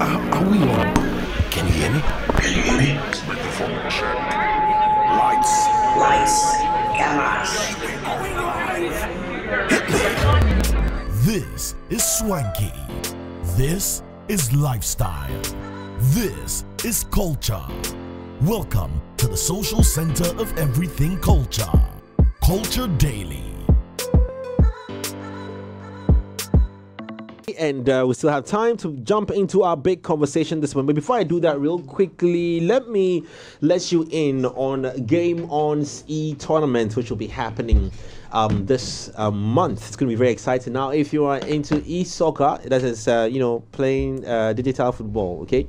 Uh, are we on? Can you hear me? Can you hear me? Microphone check. Lights. Lights, cameras. This is swanky. This is lifestyle. This is culture. Welcome to the social center of everything culture. Culture Daily. And uh, we still have time to jump into our big conversation this one. But before I do that, real quickly, let me let you in on Game On's e tournament, which will be happening um, this um, month. It's going to be very exciting. Now, if you are into e soccer, that is, uh, you know, playing uh, digital football, okay,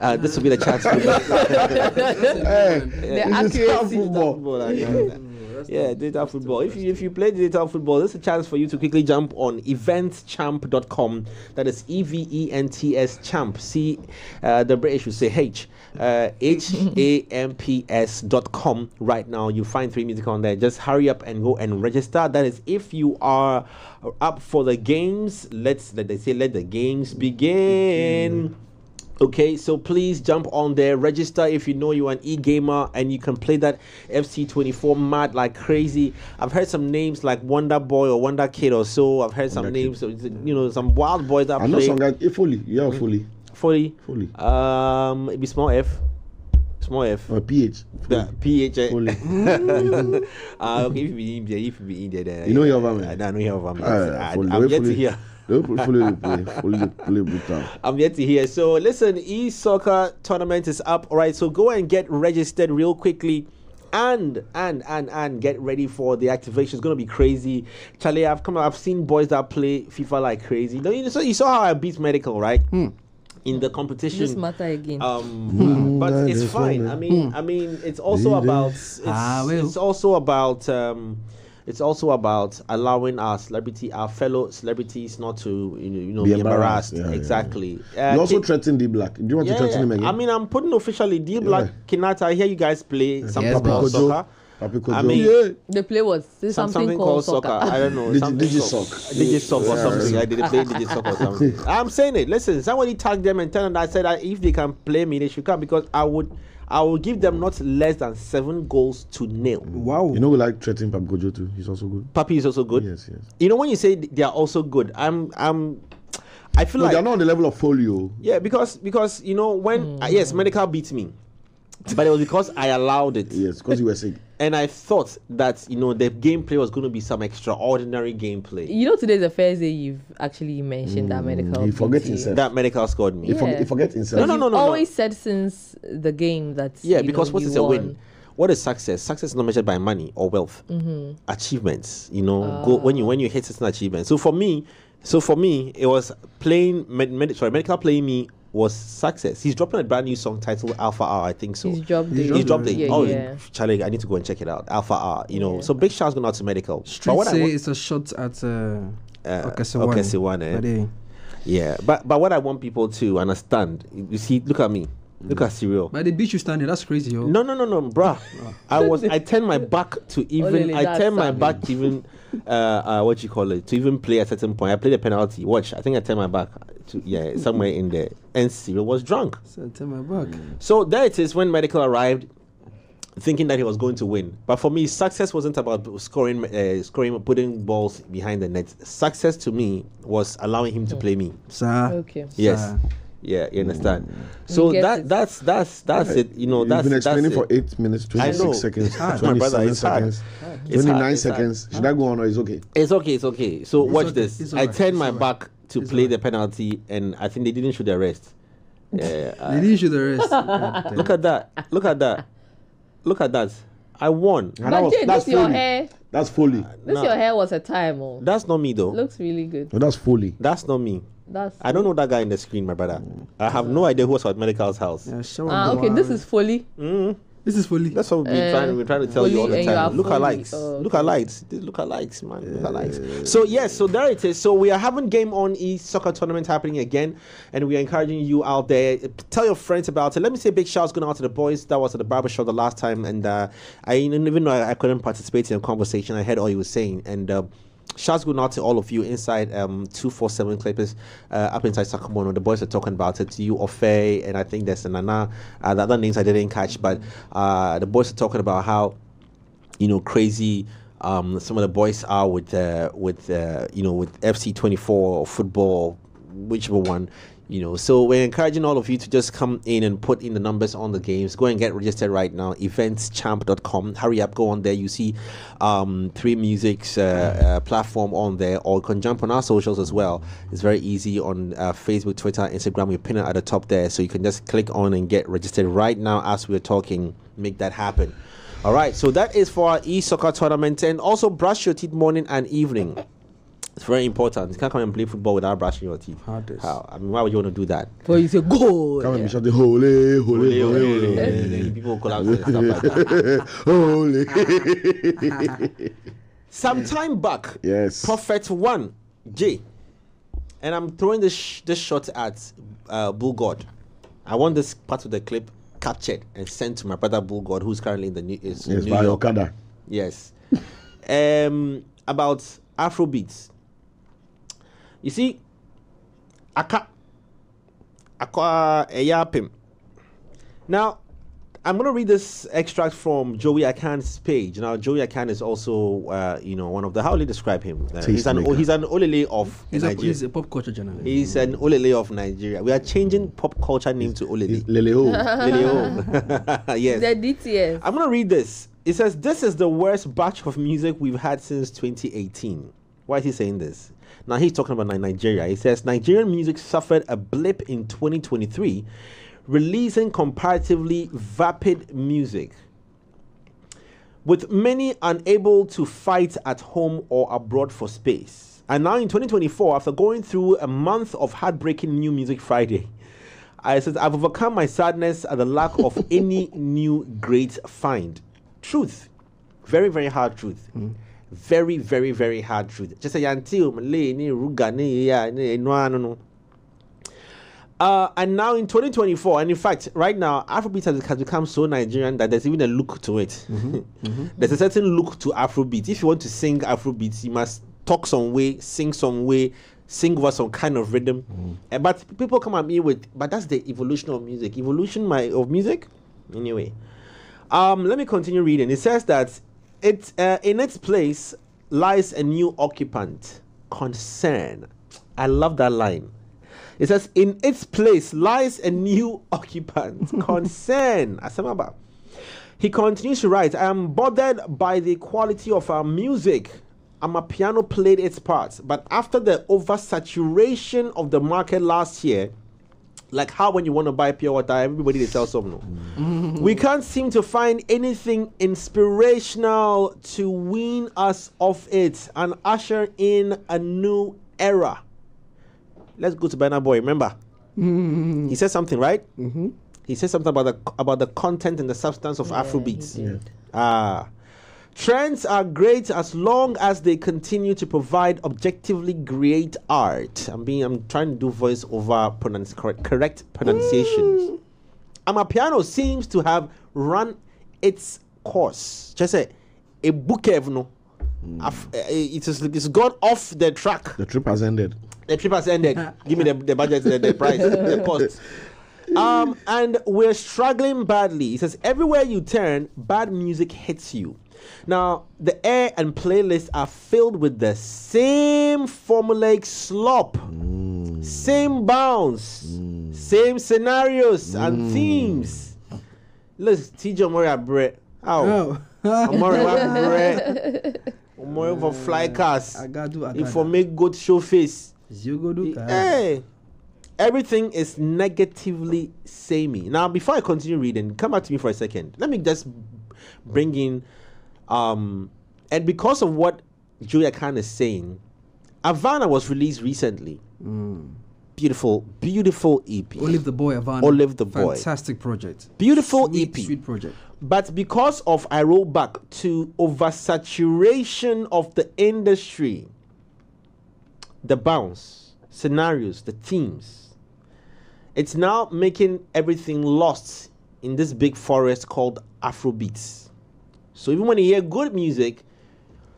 uh, this will be the chance for you. The accuracy. football. I that. Yeah, digital football. If you if you play digital football, there's a chance for you to quickly jump on eventchamp.com. That is E V E N T S champ. C uh, the British would say H uh, H A M P S dot com. Right now, you find three music on there. Just hurry up and go and register. That is if you are up for the games. Let's let they say let the games begin. Okay, so please jump on there, register if you know you're an e-gamer and you can play that FC24 mad like crazy. I've heard some names like Wonder Boy or Wonder Kid or so. I've heard some Wonder names, you know, some wild boys that I know play some guys. Eh, fully, yeah, fully, fully. fully. Um, it'd be small F, small F. Or PH. Yeah, PH. eh. Fully. uh, okay, if you be India, if you be India, then You know your man. I, know your. Ah, I, fully. I'm yet to hear. They Fully, fully, fully, fully. I'm yet to hear. So listen, e-soccer tournament is up. All right, so go and get registered real quickly. And and and and get ready for the activation. It's gonna be crazy. Charlie, I've come I've seen boys that play FIFA like crazy. No, you, saw, you saw how I beat medical, right? In the competition. This matter again. Um, but it's fine. funny. I mean, I mean, it's also about it's, Ah, well. it's also about um, it's also about allowing our celebrity, our fellow celebrities, not to you know, you know Be be, embarrassed. embarrassed. Yeah, yeah, yeah. exactly. Uh, You also Ki- threatened D Black. Do you want yeah, to threaten yeah. him again? I mean, I'm putting officially D Black Kinata. I hear you guys play some Yes, proper soccer. Pappy I mean, yeah. the play was something, something called soccer. I don't know. Digi- something Digisoc. so- Digisoc or something. I did play Digisoc or something. I'm saying it. Listen, somebody tagged them and tell them that I said that if they can play me, they should come because I would, I will give them not less than seven goals to nil. Wow. You know we like threatening Pappy Kojo too. He's also good. Pappy is also good. Yes, yes. You know when you say they are also good, I'm, I'm, I feel No, like they're not on the level of Folio. yeah because because you know when uh, yes medical beat me, but it was because I allowed it. Yes, because you were sick. And I thought that you know the gameplay was going to be some extraordinary gameplay. You know, today's the first day you've actually mentioned that medical. You forget beauty. himself. That medical scored me. He, forget, Yeah. he forgets himself. No, no, no, You've no, no. Always said since the game that Yeah, you because know, what you is a win? What is success? Success is not measured by money or wealth. Mm-hmm. Achievements, you know, go when you when you hit certain achievements. So for me, so for me, it was playing. Med, med, sorry, medical playing me was success. He's dropping a brand new song titled Alpha R, I think so. He's dropped it. He's dropped it. Yeah, oh, yeah. Charlie, I need to go and check it out. Alpha R, you know. So big shouts going out to medical. Street what I say want- it's a shot at uh, Uh, Okesiwane. Okesiwane, eh? But hey, yeah, but but what I want people to understand, you see, look at me, look at Cyril. but they beat you standing. That's crazy, yo. No, no, no, no, bruh. I was. I turned my back to even. Olele, I that's turned my savage. back to even. Uh, uh, what you call it? To even play at a certain point. I played a penalty. Watch. I think I turned my back to yeah somewhere in there. And Cyril was drunk. So tell my back. So there it is when medical arrived, thinking that he was going to win. But for me, success wasn't about scoring, uh, scoring, putting balls behind the net. Success to me was allowing him to play me. Sir. Okay. Yes. Sir. Yeah, you understand. So get that it. that's that's that's it. You know, that's You've been that's explaining it. for 8 minutes, 26 seconds, It's 27 brother, it's hard. seconds, 29 hard, it's hard. seconds. Should I go on or is okay? It's okay, it's okay. So watch okay, this. it's I turned my alright. back to It's play the penalty, and I think they didn't shoot the rest. Yeah, uh, They didn't shoot the rest. Look at that! Look at that! Look at that! I won. And that was- Jay, that's this your Foley. hair. That's Foley. This Nah. your hair was a time. Oh, That's not me though. looks really good. No, that's fully. That's not me. That's. I don't know that guy in the screen, my brother. I have no idea who was at Medical's house. Yeah, show Ah, okay. This is Foley. this is fully. That's what we've been Uh, trying. We're trying to tell you all the and you are time. Look fully- alikes. oh, Look okay. alikes. These Look alikes, man. Look at alikes. So yes, so there it is. So we are having game on e soccer tournament happening again, and we are encouraging you out there. Tell your friends about it. Let me say big shouts going out to the boys that was at the barber shop the last time, and uh, I even though I, I couldn't participate in the conversation, I heard all you were saying, and. Shouts going out to all of you inside um, 247 Clippers uh, up inside Sakumono. The boys are talking about it you, Ofe, and I think there's Nana. Uh, the other names I didn't catch, but uh, the boys are talking about how, you know, crazy um, some of the boys are with, uh, with uh, you know, with FC24 or football, whichever one you know so we're encouraging all of you to just come in and put in the numbers on the games. Go and get registered right now eventschamp.com hurry up go on there. You see um, three music's uh, uh, platform on there. Or you can jump on our socials as well. It's very easy on uh, facebook twitter instagram. We pin it at the top there. So you can just click on and get registered right now as we're talking. Make that happen. All right so that is for our e-soccer tournament. And also brush your teeth morning and evening it's very important. You can't come and play football without brushing your teeth. Hardest. How? I mean, why would you want to do that? For you say go. Come and be shouting, holy, holy, Ole, ole, holy, ole, holy, ole. People collapse and stuff like that. holy. Some time back, Yes. Prophet One J, and I'm throwing this sh- this shot at uh, Bull God. I want this part of the clip captured and sent to my brother Bull God, who's currently in the New, is Yes, New by York. Okada. Yes. um, about Afrobeats. You see, aka akwa eyapim. Now, I'm gonna read this extract from Joey Akan's page. Now, Joey Akan is also, uh, you know, one of the how will you describe him? Uh, he's an Tastemaker. he's an olele of He's a, Nigeria. he's a pop culture journalist. He's an olele of Nigeria. We are changing pop culture name to olele. Lele ho. Lele-o. yes. The DTS. I'm gonna read this. It says this is the worst batch of music we've had since 2018. Why is he saying this? Now he's talking about Nigeria. He says Nigerian music suffered a blip in 2023, releasing comparatively vapid music, with many unable to fight at home or abroad for space. And now in 2024, after going through a month of heartbreaking new music Friday, I said I've overcome my sadness at the lack of any new great find. Truth, very very hard truth, mm. Very very very hard truth. Just say until Malay ni ruga ni ya ni no no no. Uh, and now in 2024, and in fact, right now, Afrobeat has, has become so Nigerian that there's even a look to it. there's a certain look to Afrobeat. If you want to sing Afrobeat, you must talk some way, sing some way, sing over some kind of rhythm. Uh, but people come at me with, but that's the evolution of music. Evolution my of music, anyway. Um, let me continue reading. It says that it uh, in its place lies a new occupant. Concern. I love that line. It says, in its place lies a new occupant. Concern. Asamaba. He continues to write, I am bothered by the quality of our music. Amapiano played its part, but after the oversaturation of the market last year, like how when you want to buy pure water, everybody they sell some. No, mm. we can't seem to find anything inspirational to wean us off it and usher in a new era. Let's go to Burna Boy. Remember, mm. he said something, right? Mm-hmm. He said something about the about the content and the substance of Afrobeats. Ah. Trends are great as long as they continue to provide objectively great art. I'm being I'm trying to do voice over pronounce, correct, correct pronunciations. Amapiano seems to have run its course. Just say a book no. Eh, It is it's gone off the track. The trip has ended. The trip has ended. Give me the, the budget, the, the price, the cost. Um, and we're struggling badly. It says, everywhere you turn, bad music hits you. Now, the air and playlists are filled with the same formulaic slop, same bounce, same scenarios and themes. Look, TJ Mori Brett. How? Oh. Mori Brett. Mori for fly cars. Agadu, agada. If for make good show face. Ziogodu ka. Hey, everything is negatively samey. Now, before I continue reading, come back to me for a second. Let me just bring in, um, and because of what Joey Akan is saying, Havana was released recently. Beautiful, beautiful E EP. Olive the Boy Havana. Olive the Boy. Fantastic project. Beautiful Sweet, EP. Sweet project. But because of I roll back to oversaturation of the industry, the bounce, scenarios, the themes, it's now making everything lost in this big forest called Afrobeats. So even when you hear good music,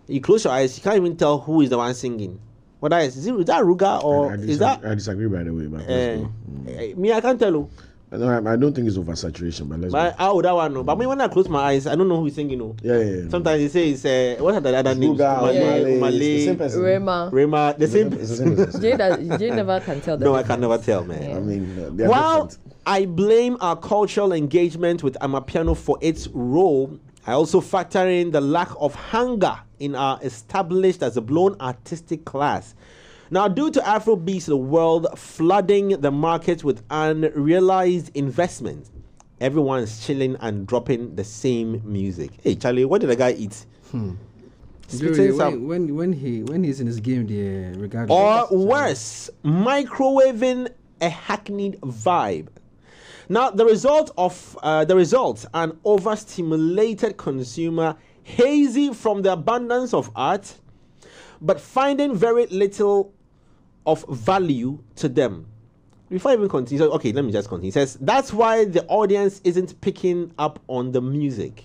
You close your eyes, you can't even tell who is the one singing. What that is? Is, it, is that Ruger or I, I is disagree, that I disagree by the way, but uh, go. eh, me? I can't tell you. No, I, I don't think it's oversaturation, but let's But go. how that one? No. But me when I close my eyes, I don't know who is singing. No. Yeah, yeah, yeah. Sometimes they say it's uh, what are the other names? Ruger, Malay, Malay, it's the same person. Rema. Rema, the the same. same- it's the same person. Jay, does, Jay never can tell the No, I can never tell, man. I mean, uh, they While different. I blame our cultural engagement with Amapiano for its role, I also factor in the lack of hunger in our established as a blown artistic class. Now, due to Afrobeats, the world flooding the market with unrealized investment, everyone's chilling and dropping the same music. Hey, Charlie, what did the guy eat? Hmm. Really, some- when, when when he when he's in his game there regardless. or worse, microwaving a hackneyed vibe. Now, the result of uh, the result, an overstimulated consumer, hazy from the abundance of art, but finding very little of value to them. Before I even continue, so- okay, let me just continue. He says that's why the audience isn't picking up on the music.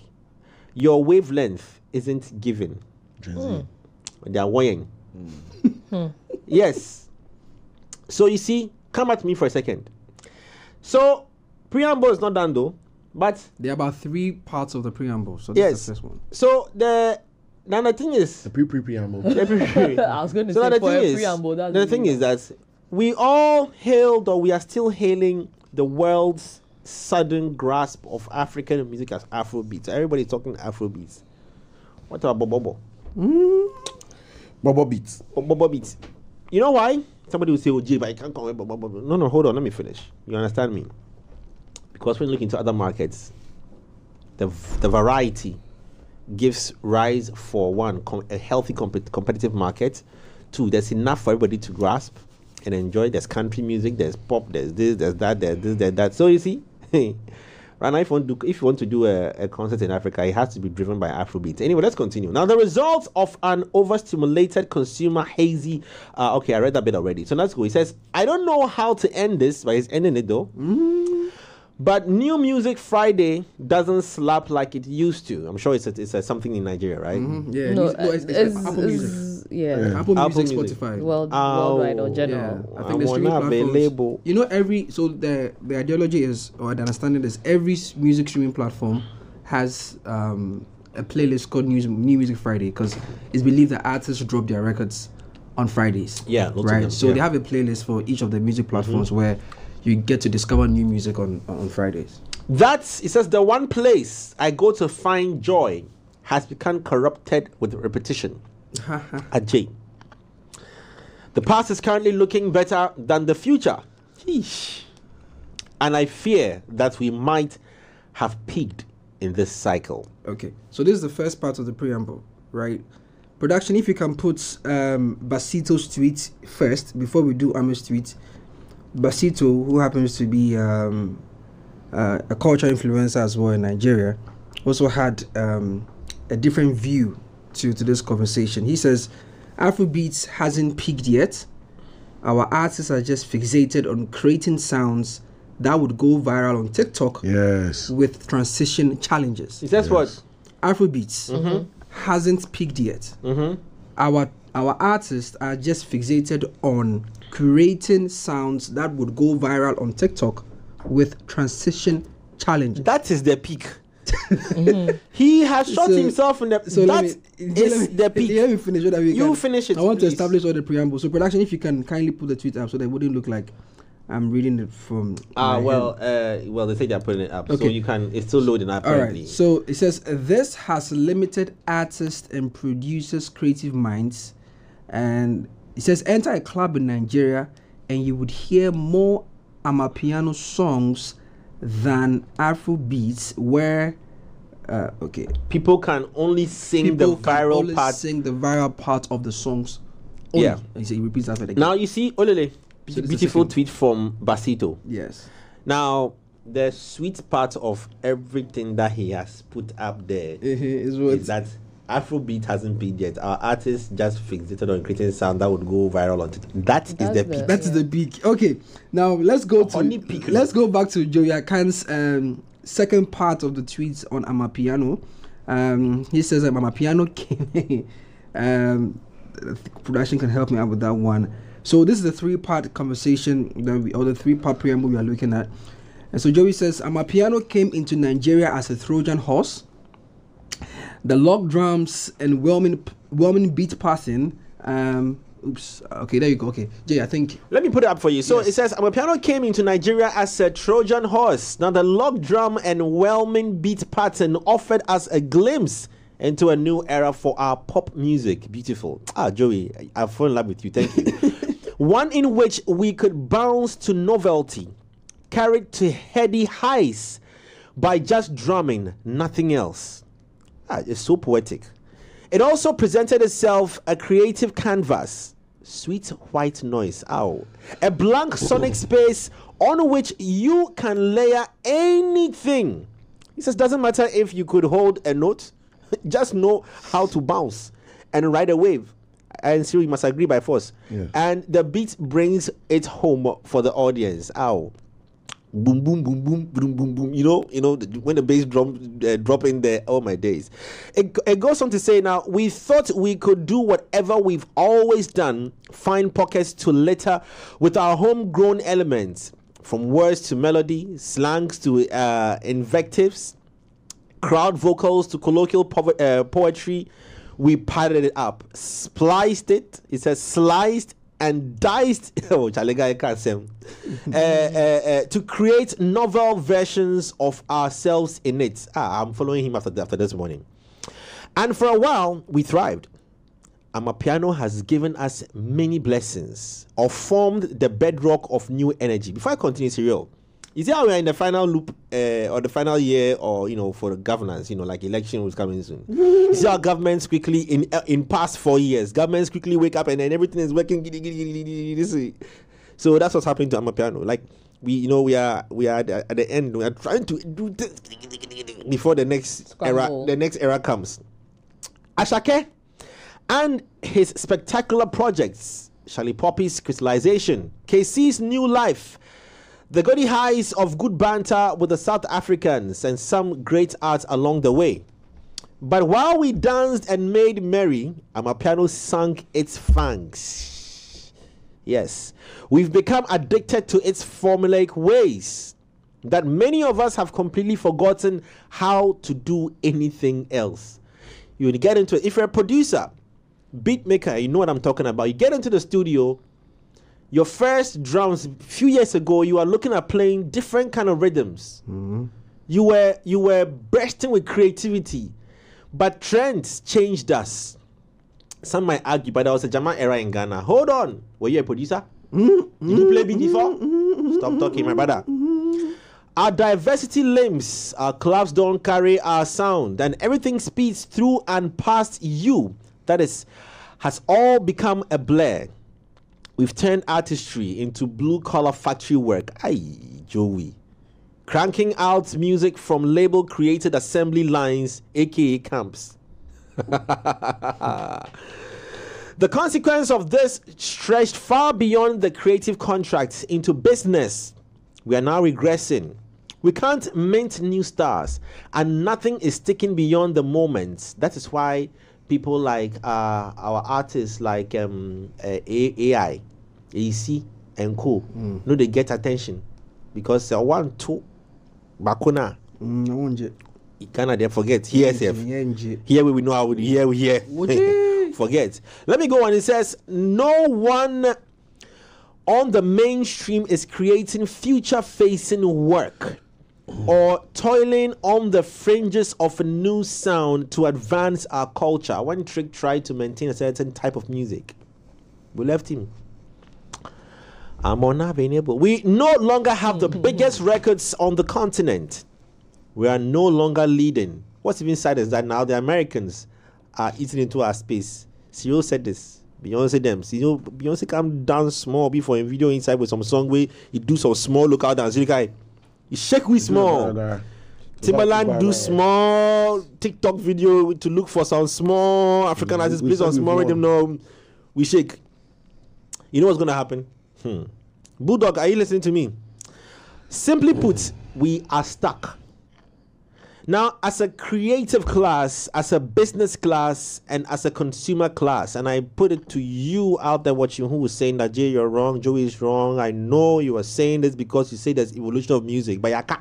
Your wavelength isn't given. Gen Z. Hmm. They are weighing. Hmm. Hmm. yes. So you see, come at me for a second. So preamble is not done though, but There are about three parts of the preamble. So this yes. is the first one. So the now the thing is, The pre pre preamble. I was going to so say the for thing is, preamble. That's the thing is that we all hailed or we are still hailing the world's sudden grasp of African music as Afrobeats. Everybody's talking Afrobeats. What about Bobo? Bobo hmm? beats. Bobo beats. You know why? Somebody will say, "Oh, Jay, but I can't come." Bobo, Bobo." No, no, hold on. Let me finish. You understand me? Because when you look into other markets, the the variety gives rise for one com- a healthy compet- competitive market. Two, there's enough for everybody to grasp and enjoy. There's country music, there's pop, there's this, there's that, there's this, there's that. So you see, right now, if you want to do, if you want to do a, a concert in Africa, it has to be driven by Afrobeat. Anyway, let's continue. Now, the results of an overstimulated consumer hazy. Uh, okay, I read that bit already. So let's go. He says, I don't know how to end this, but he's ending it though. But New Music Friday doesn't slap like it used to. I'm sure it's a, it's a something in Nigeria, right? Mm-hmm. Yeah, no, music- no, it's, it's, uh, it's, Apple Music. it's- yeah, Apple, Apple Music, Music. Spotify. world, Oh, worldwide or general. I I think the streaming wanna platforms. available. You know, every so the the ideology is, or the understanding is, every music streaming platform has um, a playlist called New, New Music Friday because it's believed that artists drop their records on Fridays. Yeah, lots of right. them, so yeah. they have a playlist for each of the music platforms mm-hmm. where you get to discover new music on on Fridays. That's it says the one place I go to find joy has become corrupted with repetition. Ajay. The past is currently looking better than the future. Sheesh. And I fear that we might have peaked in this cycle. Okay, so this is the first part of the preamble, right? Production, if you can put um, Basito's tweet first before we do Amir's tweet. Basito, who happens to be um, uh, a culture influencer as well in Nigeria, also had um, a different view to, to this conversation. He says, Afrobeats hasn't peaked yet. Our artists are just fixated on creating sounds that would go viral on TikTok Yes. with transition challenges. He says what? Afrobeats hasn't peaked yet. Our our artists are just fixated on creating sounds that would go viral on TikTok with transition challenges. That is the peak. he has shot So- himself in the So that let is me, me, the peak. Let me finish. So that we You can- finish it, I want please. to establish all the preamble. So production, if you can kindly put the tweet up, so that it wouldn't look like I'm reading it from. Ah my well, uh, well they say they're putting it up, so you can. It's still loading All apparently. right. So it says this has limited artists and producers' creative minds, and it says enter a club in Nigeria and you would hear more Amapiano songs than Afro beats. Where, uh, okay, People can only sing people the viral part. sing the viral part of the songs. Only. Yeah. And he repeats after again. Now you see, Olele, So beautiful tweet from Basito. yes. Now the sweet part of everything that he has put up there is is what that Afrobeat hasn't peaked yet. Our artists just fixated on creating sound that would go viral on TikTok. That is That's the the- peak. That's the peak. Okay, now let's go to Honey peak. let's go back to Joey Akan's um, second part of the tweets on Amapiano. Um, he says that Amapiano came. Um, production can help me out with that one. So this is the three-part conversation that we, or the three-part preamble we are looking at. And so Joey says, Amapiano came into Nigeria as a Trojan horse. The log drums and whelming, whelming beat passing. Um, oops. Okay, there you go. Okay, Jay, I think Let me put it up for you. So Yes. it says Amapiano came into Nigeria as a Trojan horse. Now the log drum and whelming beat pattern offered us a glimpse into a new era for our pop music. Beautiful. Ah, Joey, I- I've in love with you. Thank you. One in which we could bounce to novelty, carried to heady heights by just drumming, nothing else. Ah, it's so poetic. It also presented itself a creative canvas, sweet white noise. Ow. A blank sonic space on which you can layer anything. He says, doesn't matter if you could hold a note, just know how to bounce and ride a wave. And so you must agree by force. Yeah. And the beat brings it home for the audience. Ow boom boom boom boom boom boom boom you know you know when the bass drum uh, drop in there oh my days it, it goes on to say now we thought we could do whatever we've always done find pockets to litter with our homegrown elements from words to melody slangs to uh, invectives crowd vocals to colloquial po- uh, poetry. We padded it up, spliced it. It says sliced and diced. Oh. Uh, to create novel versions of ourselves in it. Ah, I'm following him after after this morning. And for a while, we thrived. Amapiano has given us many blessings or formed the bedrock of new energy. Before I continue, Cyril, you see how we're in the final loop uh, or the final year or, you know, for the governance, you know, like election was coming soon. you see how governments quickly, in uh, in past four years, governments quickly wake up and then everything is working. So that's what's happening to Amapiano. Like, we, you know, we are we are at the, at the end. We are trying to do this before the next era, the next era comes. Asake and his spectacular projects, Shallipopi's crystallization, KC's new life, the gaudy highs of good banter with the South Africans, and some great art along the way. But while we danced and made merry, Amapiano sunk its fangs. Yes, we've become addicted to its formulaic ways that many of us have completely forgotten how to do anything else. You get into it. If you're a producer, beat maker, you know what I'm talking about. You get into the studio, your first drums a few years ago, you are looking at playing different kind of rhythms. Mm-hmm. You were you were bursting with creativity, but trends changed us. Some might argue, but there was a Jama era in Ghana. Hold on, were you a producer? Mm-hmm. Did you play beat before? Mm-hmm. Stop talking, my brother. Our diversity limbs our clubs don't carry our sound, and everything speeds through and past you. That is, has all become a blur. We've turned artistry into blue collar factory work. Aye, Joey. Cranking out music from label created assembly lines, aka camps. The consequence of this stretched far beyond the creative contracts into business. We are now regressing. We can't mint new stars, and nothing is sticking beyond the moment. That is why people like uh, our artists, like um, uh, AI, AC, and co, no, they get attention because uh, one, two, Bakuna, Mm, I want you. Ghana, they forget. Here, sef. Yeah, nje. Here we know how we here we here. Forget. Let me go on. It says no one on the mainstream is creating future facing work or toiling on the fringes of a new sound to advance our culture. One trick tried to maintain a certain type of music. We left him. I'm on available. We no longer have the biggest records on the continent. We are no longer leading. What's even sad is that now the Americans are eating into our space. Cyril said this. Beyonce them. Know, Beyonce come dance small before in video inside with some song where he do some small local dance. You guy, he shake we small. Timbaland do small TikTok video to look for some small African artists based on small rhythm. No, we shake. You know what's gonna happen? Hmm. Bulldog, are you listening to me? Simply put, we are stuck. Now, as a creative class, as a business class, and as a consumer class, and I put it to you out there watching who is saying that Jay, you're wrong, Joey is wrong. I know you are saying this because you say there's evolution of music, but can't.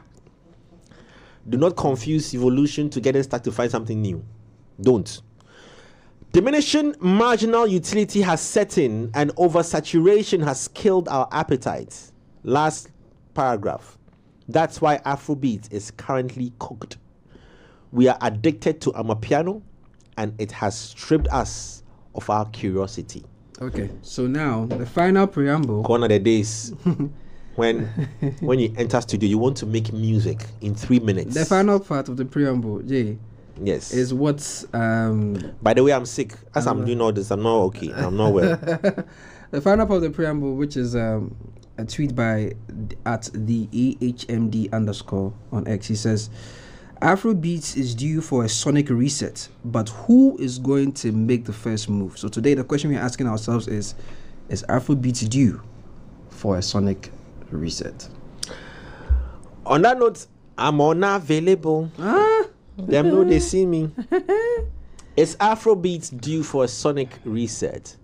Do not confuse evolution to getting stuck to find something new. Don't. Diminishing marginal utility has set in and oversaturation has killed our appetite. Last paragraph. That's why Afrobeat is currently cooked. We are addicted to Amapiano and it has stripped us of our curiosity. Okay, so now the final preamble. Gone are the days when when you enter studio you want to make music in three minutes. The final part of the preamble, Jay, yes. is what um, By the way, I'm sick. As I'm doing all this, I'm not okay. I'm not well. the final part of the preamble, which is um, a tweet by at the AHMD underscore on X. He says, Afrobeats is due for a sonic reset, but who is going to make the first move? So today, the question we're asking ourselves is, is Afrobeats due for a sonic reset? On that note, I'm unavailable. Ah. Them know they see me. It's Afrobeats due for a sonic reset.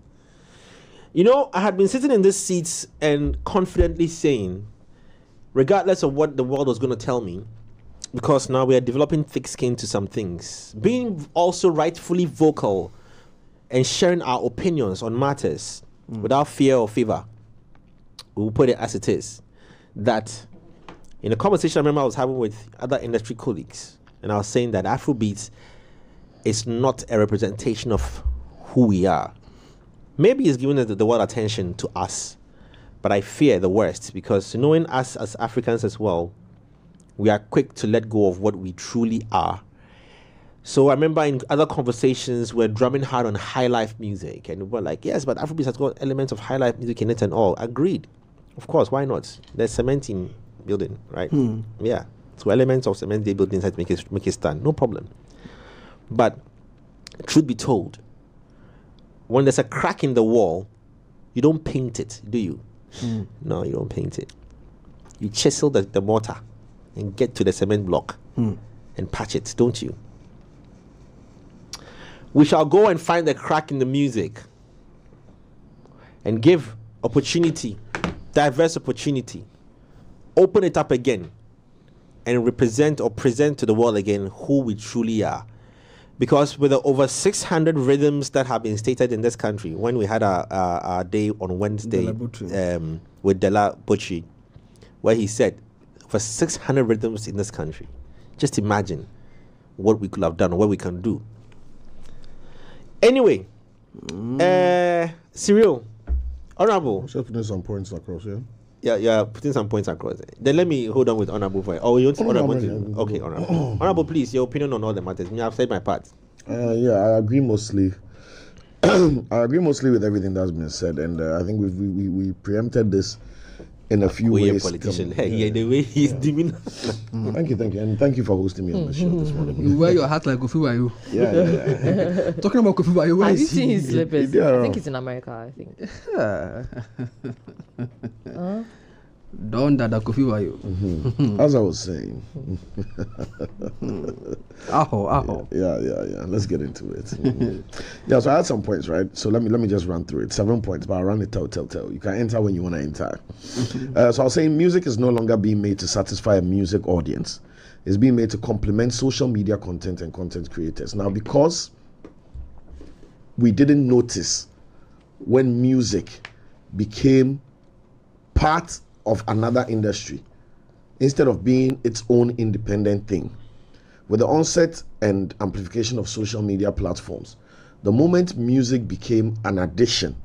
You know, I had been sitting in this seat and confidently saying, regardless of what the world was going to tell me, because now we are developing thick skin to some things, being also rightfully vocal and sharing our opinions on matters mm. without fear or favor. We'll put it as it is. That in a conversation I remember I was having with other industry colleagues, and I was saying that Afrobeats is not a representation of who we are. Maybe it's giving the, the world attention to us, but I fear the worst because knowing us as Africans as well, we are quick to let go of what we truly are. So I remember in other conversations we're drumming hard on high life music, and we're like, yes, but Afrobeats has got elements of high life music in it and all. Agreed, of course. Why not? There's cementing building, right? Hmm. Yeah, so elements of cement they build inside to make it make it stand. No problem. But truth be told, when there's a crack in the wall, you don't paint it, do you? Hmm. No, you don't paint it. You chisel the, the mortar and get to the cement block and patch it, don't you? We shall go and find the crack in the music and give opportunity, diverse opportunity, open it up again and represent or present to the world again who we truly are. Because with the over 600 rhythms that have been stated in this country, when we had our, our, our day on Wednesday um, with Dela Bucci, where he said over 600 rhythms in this country, just imagine what we could have done or what we can do. Anyway, uh, Cyril, Honorable, Just putting some points across, yeah? yeah, yeah, putting some points across. Then let me hold on with honorable for Oh, you want no, honorable? to- no, no. okay, honorable. honorable, please, your opinion on all the matters. Me, I've said my part. Uh, yeah, I agree mostly. I agree mostly with everything that's been said, and uh, I think we've, we, we we preempted this in a few We a ways. politician. Come- Hey, yeah, the way he's demeaning. Mm. Thank you, thank you, and thank you for hosting me on the show this morning. You wear your hat like Kofi Wayo. Yeah, yeah, yeah. Talking about Kofi Wayo, where Have you is seen he? his slippers? I uh, think he's in America. I think. Don Dada Kofi Wayo. Mm-hmm. As I was saying, Aho, aho. yeah, yeah, yeah. Let's get into it. Mhm. yeah, so I had some points, right? So let me let me just run through it. Seven points, but I'll run it tell, tell, tell. You can enter when you want to enter. Uh, so I was saying music is no longer being made to satisfy a music audience. It's being made to complement social media content and content creators. Now, because we didn't notice when music became part of another industry instead of being its own independent thing. With the onset and amplification of social media platforms, the moment music became an addition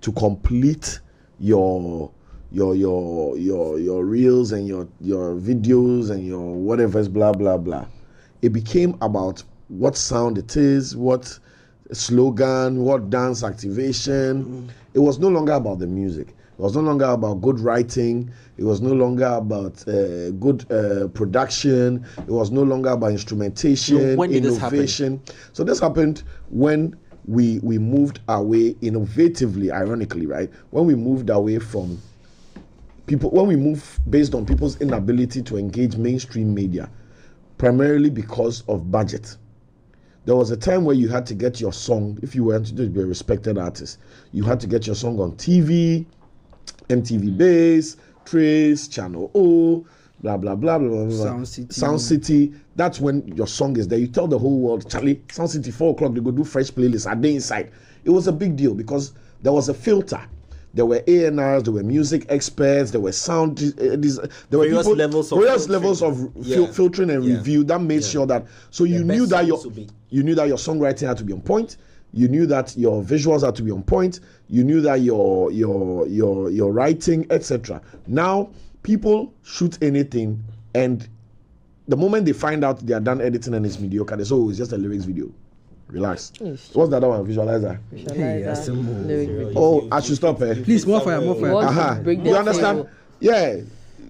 to complete your your your your your reels and your your videos and your whatever's blah blah blah, it became about what sound it is, what slogan, what dance activation. Mm. It was no longer about the music. It was no longer about good writing. It was no longer about uh, good uh, production. It was no longer about instrumentation, So when did this innovation. So this happened when we we moved away innovatively, ironically, right? When we moved away from people, when we move based on people's inability to engage mainstream media, primarily because of budget. There was a time where you had to get your song, if you wanted to be a respected artist, you had to get your song on TV, MTV Base, Trace, Channel O, blah blah blah blah blah. blah. Sound City. Sound City. That's when your song is there. You tell the whole world, Charlie, Sound City, four o'clock, they go do fresh playlists. Are they inside? It was a big deal because there was a filter. There were A&Rs, there were music experts, there were sound, uh, these, there were Various people, levels of various filtering. levels of fil- Yeah. filtering and Yeah. review that made sure that so you knew that your songs will be- you knew that your songwriting had to be on point you knew that your visuals had to be on point you knew that your your your your writing etc now people shoot anything and the moment they find out they are done editing and it's mediocre they say oh it's just a lyrics video relax Ish. what's the other one visualizer Visualizer, assemble. lyric oh i should stop eh? Please, more fire, more fire. What? uh-huh. You understand table. yeah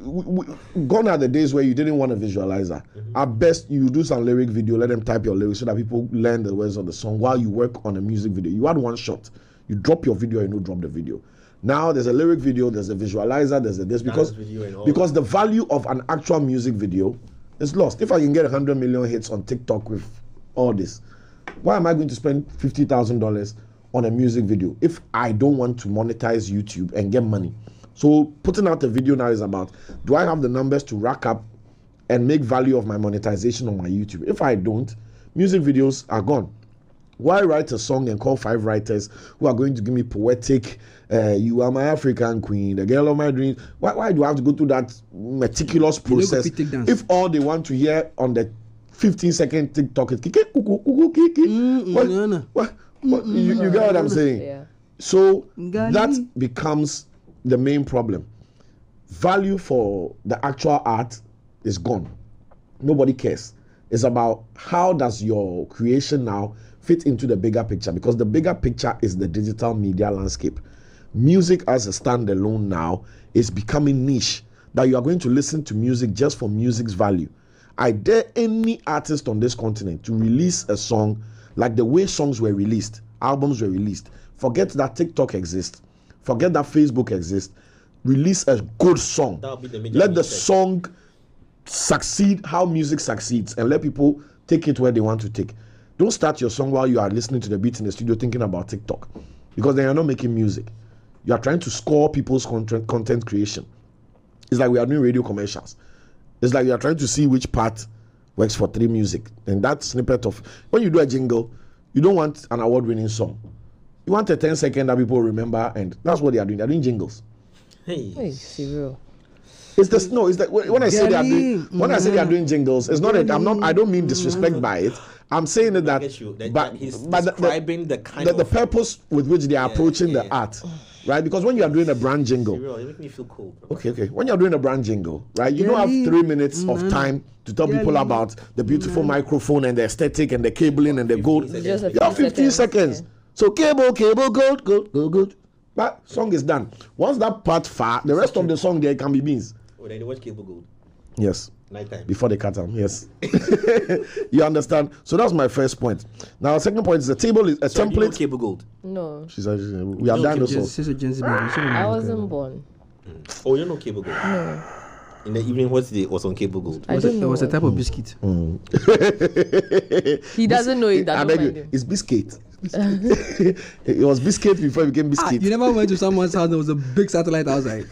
w- w- gone are the days where you didn't want a visualizer at best you do some lyric video let them type your lyrics so that people learn the words of the song while you work on a music video you had one shot you drop your video and you drop the video now there's a lyric video there's a visualizer there's a this because video and all because the value of an actual music video is lost if i can get 100 million hits on tiktok with all this why am I going to spend fifty thousand dollars on a music video if I don't want to monetize YouTube and get money? So putting out a video now is about do I have the numbers to rack up and make value of my monetization on my YouTube? If I don't, music videos are gone. Why write a song and call five writers who are going to give me poetic, uh, you are my African queen, the girl of my dreams? Why, why do I have to go through that meticulous process fit take dance. if all they want to hear on the 15 second TikTok is kiki, kuku, kuku, kiki? What, no, no. what, what, you, you get what I'm mm. saying? Yeah. So that becomes the main problem. Value for the actual art is gone. Nobody cares. It's about how does your creation now fit into the bigger picture because the bigger picture is the digital media landscape. Music as a standalone now is becoming niche that you are going to listen to music just for music's value. I dare any artist on this continent to release a song like the way songs were released, albums were released. Forget that TikTok exists. Forget that Facebook exists. Release a good song. The Let the mistake. song succeed how music succeeds and let people take it where they want to take. Don't start your song while you are listening to the beat in the studio thinking about TikTok because then you're not making music. You are trying to score people's content content creation. It's like we are doing radio commercials. It's like you are trying to see which part works for three music. And that snippet of when you do a jingle, you don't want an award winning song. You want a 10 second that people remember, and that's what they are doing. They're doing jingles. Hey. Hey, Cyril. It's the no. It's that when when I say they are doing Gary, when I say they are mm. doing jingles, it's not. A, I'm not. I don't mean mm. disrespect by it. I'm saying it I that, you. That- but that he's but the- describing the kind the, the purpose with which they are approaching yeah, the yeah. art, right? Because when you are doing a brand jingle, Real, you make me feel cool. bro. okay, okay, when you're doing a brand jingle, right? You don't have three minutes of mm, time to tell people Gary, about the beautiful microphone and the aesthetic and the cabling and the gold. seconds. Just a You have 15 seconds, seconds. So cable, cable, gold, gold, gold, gold. That song is done. Once that part far, the rest of the song there can be beans. Oh, then they watch Cable Gold. Yes. Nighttime. Before they cut them, yes. you understand? So that's my first point. Now, second point is the table is a So do you know template. Cable Gold. No, She said, we have know dinosaurs. Just, just a Gen Z baby. She I wasn't born. Hmm. Oh, you know Cable Gold. No. In the evening, what's the was on Cable Gold? I It was, don't it know. was a type of biscuit. Hmm. Hmm. He doesn't know it. I That beg don't you, him. it's biscuit. it was biscuit before it became Ah, biscuit. you never went to someone's house. There was a big satellite outside.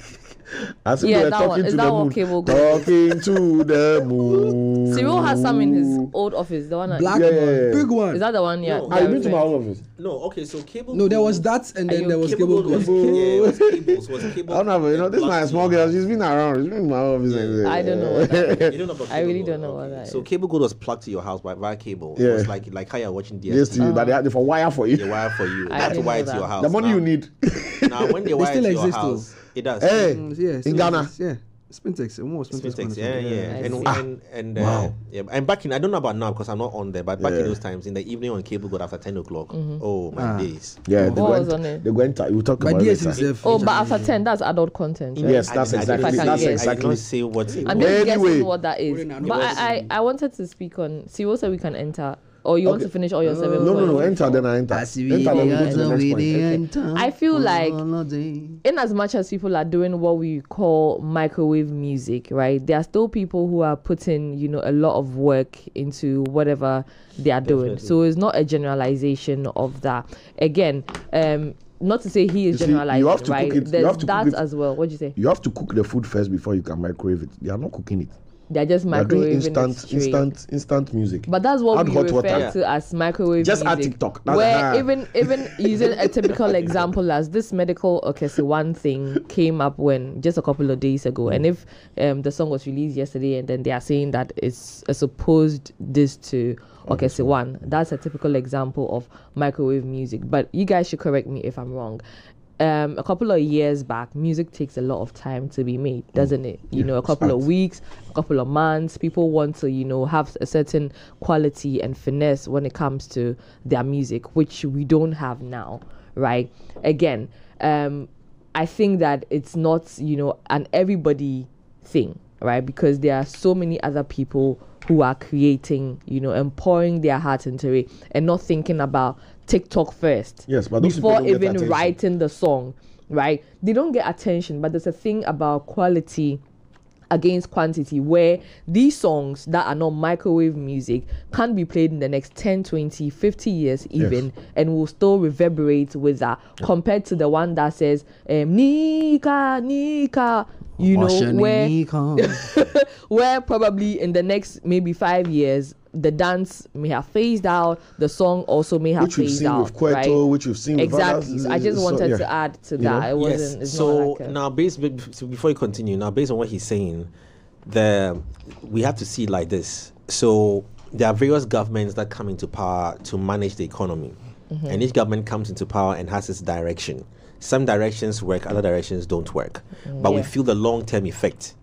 I said Yeah, they were that talking one. Is the that one moon. Cable Gold? Talking to the moon. Cyril has some in his old office. The one. that- Black Yeah, one, yeah, yeah. big one. Is that the one? Yeah. No. Are you been to my old office? No, okay, so Cable no, there was that, and then there was Cable cable was, yeah, it was cables. Was cable I don't know, you know, this is my small girl. She's been around. She's been in my office. and- I don't know what that is. You don't know about I really don't know what Okay. that So. Cable Gold was plugged to your house by via cable. Yeah. It was like like how you're watching DSTV. Yes, to but they have different wire for you. They wire for you. That's didn't wire to your house. The money you need. Now when they wire to your house, it does. Hey, Mm, yeah, in Ghana. exists, Yeah, Spintex. More Spintex. Spintex, Spintex, yeah, yeah, I and see. and and uh, Wow. yeah, and back in I don't know about now because I'm not on there, but back Yeah. in those times in the evening on cable gold after ten o'clock. Oh my Ah. days! Yeah, they What went. on it? They went. We'll talk But about it DS later. itself. Oh, but after ten, that's adult content. Right? Yes, that's I exactly. If I can That's guess. I didn't say what. it I'm was. just Anyway. guessing what that is. Wouldn't I know But I, I, I wanted to speak on. Cyril said we can enter Or you want Okay. to finish all your seven No, points? no, no. Enter, then I enter. As Enter, then we go to the next point. enter I feel like in as much as people are doing what we call microwave music, right? There are still people who are putting, you know, a lot of work into whatever they are doing. So it's not a generalization of that. Again, um, not to say he is You see, you generalizing, have to cook right? it- you have to cook that it- as well. What do you say? You have to cook the food first before you can microwave it. They are not cooking it. They're just They are instant, it instant, instant music. But that's what Add we hot refer water. to as microwave music. Just add. TikTok. That's- where even even using a typical example as this medical okay so one thing came up when just a couple of days ago, and if um, the song was released yesterday, and then they are saying that it's a supposed this to okay so one that's a typical example of microwave music. But you guys should correct me if I'm wrong. Um, a couple of years back, music takes a lot of time to be made, doesn't it? You know, a couple of weeks, a couple of months. People want to, you know, have a certain quality and finesse when it comes to their music, which we don't have now, right? Again, um, I think that it's not, you know, an everybody thing, right? Because there are so many other people who are creating, you know, and pouring their heart into it and not thinking about TikTok first. Yes, but those before even writing the song, right? They don't get attention, but there's a thing about quality against quantity where these songs that are not microwave music can be played in the next 10 20 50 years even and will still reverberate with that compared to the one that says um, nika nika you know where where probably in the next maybe five years the dance may have phased out the song also may have Which we've seen out with Kweto, right? which we've seen with exactly others, i just so, wanted yeah. to add to You know? that it wasn't yes. it's So not like a, now, based so before you continue, now based on what he's saying, the we have to see it like this. So there are various governments that come into power to manage the economy, Mm-hmm. and each government comes into power and has its direction. Some directions work, other directions don't work, but we feel the long-term effect.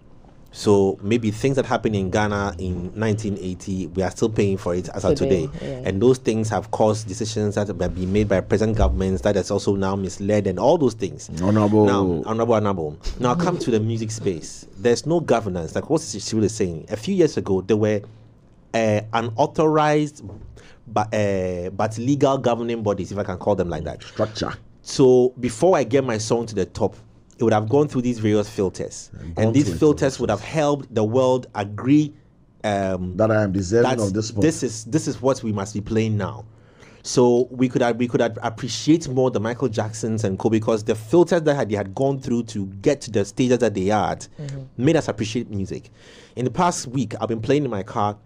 So maybe things that happened in Ghana in 1980, we are still paying for it as of Today, today, yeah. and those things have caused decisions that have been made by present governments that has also now misled and all those things. Honorable. Now, honorable, honorable. Now, come to the music space. There's no governance. Like what Cyril is saying. A few years ago, there were uh, unauthorized but, uh, but legal governing bodies, if I can call them like that. Structure. So before I get my song to the top, it would have gone through these various filters, gone and these through it, filters would have helped the world agree um, That I am deserving of this spot. this is this is what we must be playing now. So we could have, we could have appreciate more the Michael Jacksons and Co because the filters that had, they had gone through to get to the stages that they are at made us appreciate music. In the past week, I've been playing in my car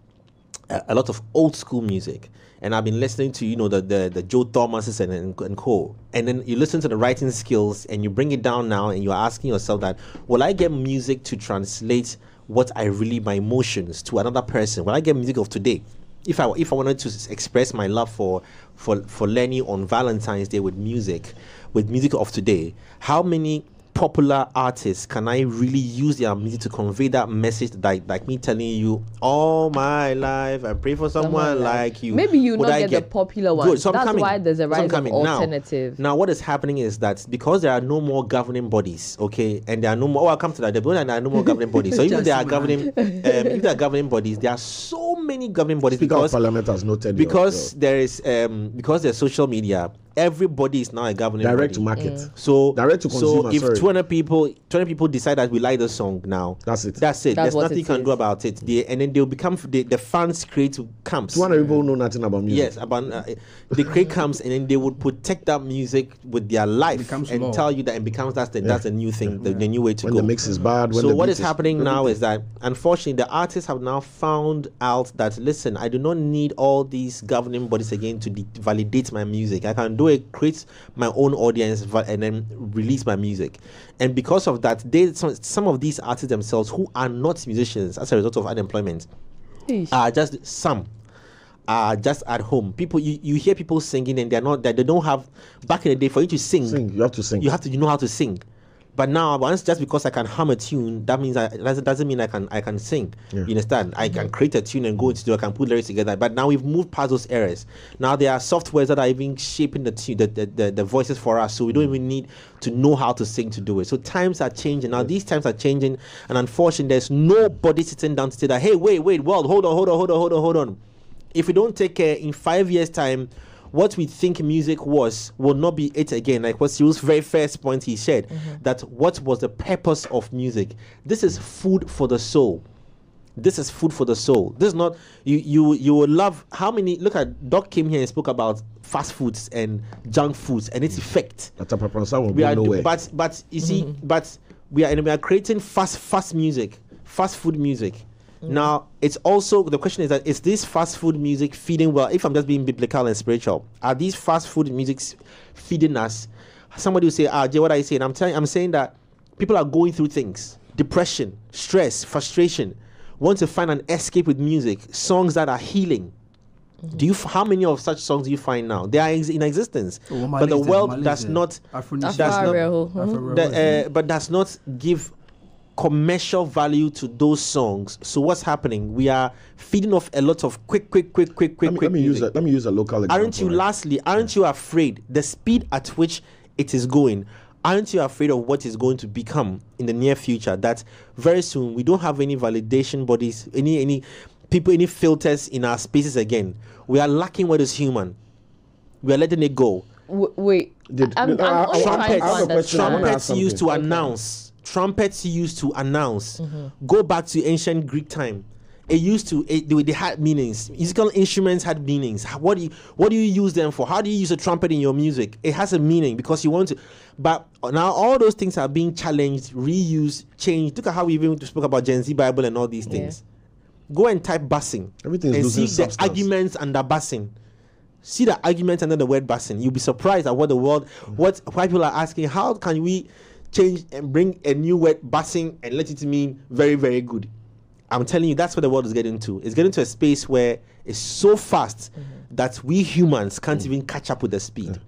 a, a lot of old school music, and I've been listening to you know the the, the Joe Thomases and, and and co. And then you listen to the writing skills, and you bring it down now, and you're asking yourself that will I get music to translate what I really my emotions to another person? Will I get music of today? If I if I wanted to express my love for for for Lenny on Valentine's Day with music, with music of today, how many popular artists can I really use their music to convey that message like like me telling you all my life I pray for someone, Someone like- like you. Maybe you Would not I get the popular Good, so That's coming. why there's a So rise of coming. Now- alternative. Now, what is happening is that because there are no more governing bodies, okay, and there are no more. Oh, I'll come to that. There are no more governing bodies. So even if there are governing, um, if there are governing bodies, there are so many governing bodies Speaker because Parliament has noted your- because your there is um because there's social media everybody is now a governing direct to body. market. so Direct to so if sorry. 200 people 20 people decide that we like the song now That's it. that's it That's there's nothing it you can is. do about it they, and then they'll become the, the fans create camps 200 people know nothing about music. Yes, about uh, they create camps and then they would protect that music with their life and law. tell you that it becomes that's the that's a new thing, the, the new way to When go. the mix is bad, when so the what beat is happening now is that unfortunately the artists have now found out that listen, I do not need all these governing bodies again to de- validate my music. I can do it, create my own audience, and then release my music. And because of that, they some, some of these artists themselves who are not musicians as a result of unemployment Eesh. are just some are just at home. People you, you hear people singing and they're not that they don't have back in the day for you to sing, Sing, you have to sing. you have to you know how to sing. But now once just because I can hum a tune, that means I that doesn't mean I can I can sing. You understand? I can create a tune and go into the I can put lyrics together. But now we've moved past those eras. Now there are softwares that are even shaping the tune the, the, the, the voices for us. So we don't even need to know how to sing to do it. So times are changing. Now these times are changing and unfortunately there's nobody sitting down to say that, hey, wait, wait, well, hold on, hold on, hold on, hold on, hold on if we don't take care, in five years' time, what we think music was will not be it again. Like what Cyril's very first point he said, mm-hmm. that what was the purpose of music? This is food for the soul. This is food for the soul. This is not you. You you will love how many. Look at Doc came here and spoke about fast foods and junk foods and its mm. effect That's a proper we are nowhere. but but you see mm-hmm. but we are and we are creating fast fast music fast food music now it's also the question is that is this fast food music feeding well? If i'm just being biblical and spiritual are these fast food musics feeding us? Somebody will say ah Jay, what are you saying? I'm telling i'm saying that people are going through things. Depression stress frustration. Want to find an escape with music songs that are healing. Do you f- how many of such songs do you find now? They are ex- in existence. Oh, but the world Mali's does not does not Afro- Afro- the, uh, but does not give commercial value to those songs. So what's happening? We are feeding off a lot of quick, quick, quick, quick, quick, let me, quick let me use a, let me use a local example. Aren't you? right? Lastly, aren't you afraid the speed at which it is going? Aren't you afraid of what is going to become in the near future? That very soon we don't have any validation bodies, any any people, any filters in our spaces again. We are lacking what is human. We are letting it go W- wait, Did- I'm, I'm I- I- only trying to a question. I wanna understand. ask trumpets used to something. announce trumpets used to announce Mm-hmm. go back to ancient greek time. It used to it, they, they had meanings. Musical instruments had meanings. What do you what do you use them for? How do you use a trumpet in your music? It has a meaning because you want to but now all those things are being challenged reused changed. Look at how we even spoke about gen z bible and all these things. Go and type bassing. Everything and losing see the substance. arguments under bassing. See the argument under the word bassing. You'll be surprised at what the world what why people are asking how can we change and bring a new word bassing and let it mean very very good i'm telling you that's what the world is getting to it's getting to a space where it's so fast that we humans can't even catch up with the speed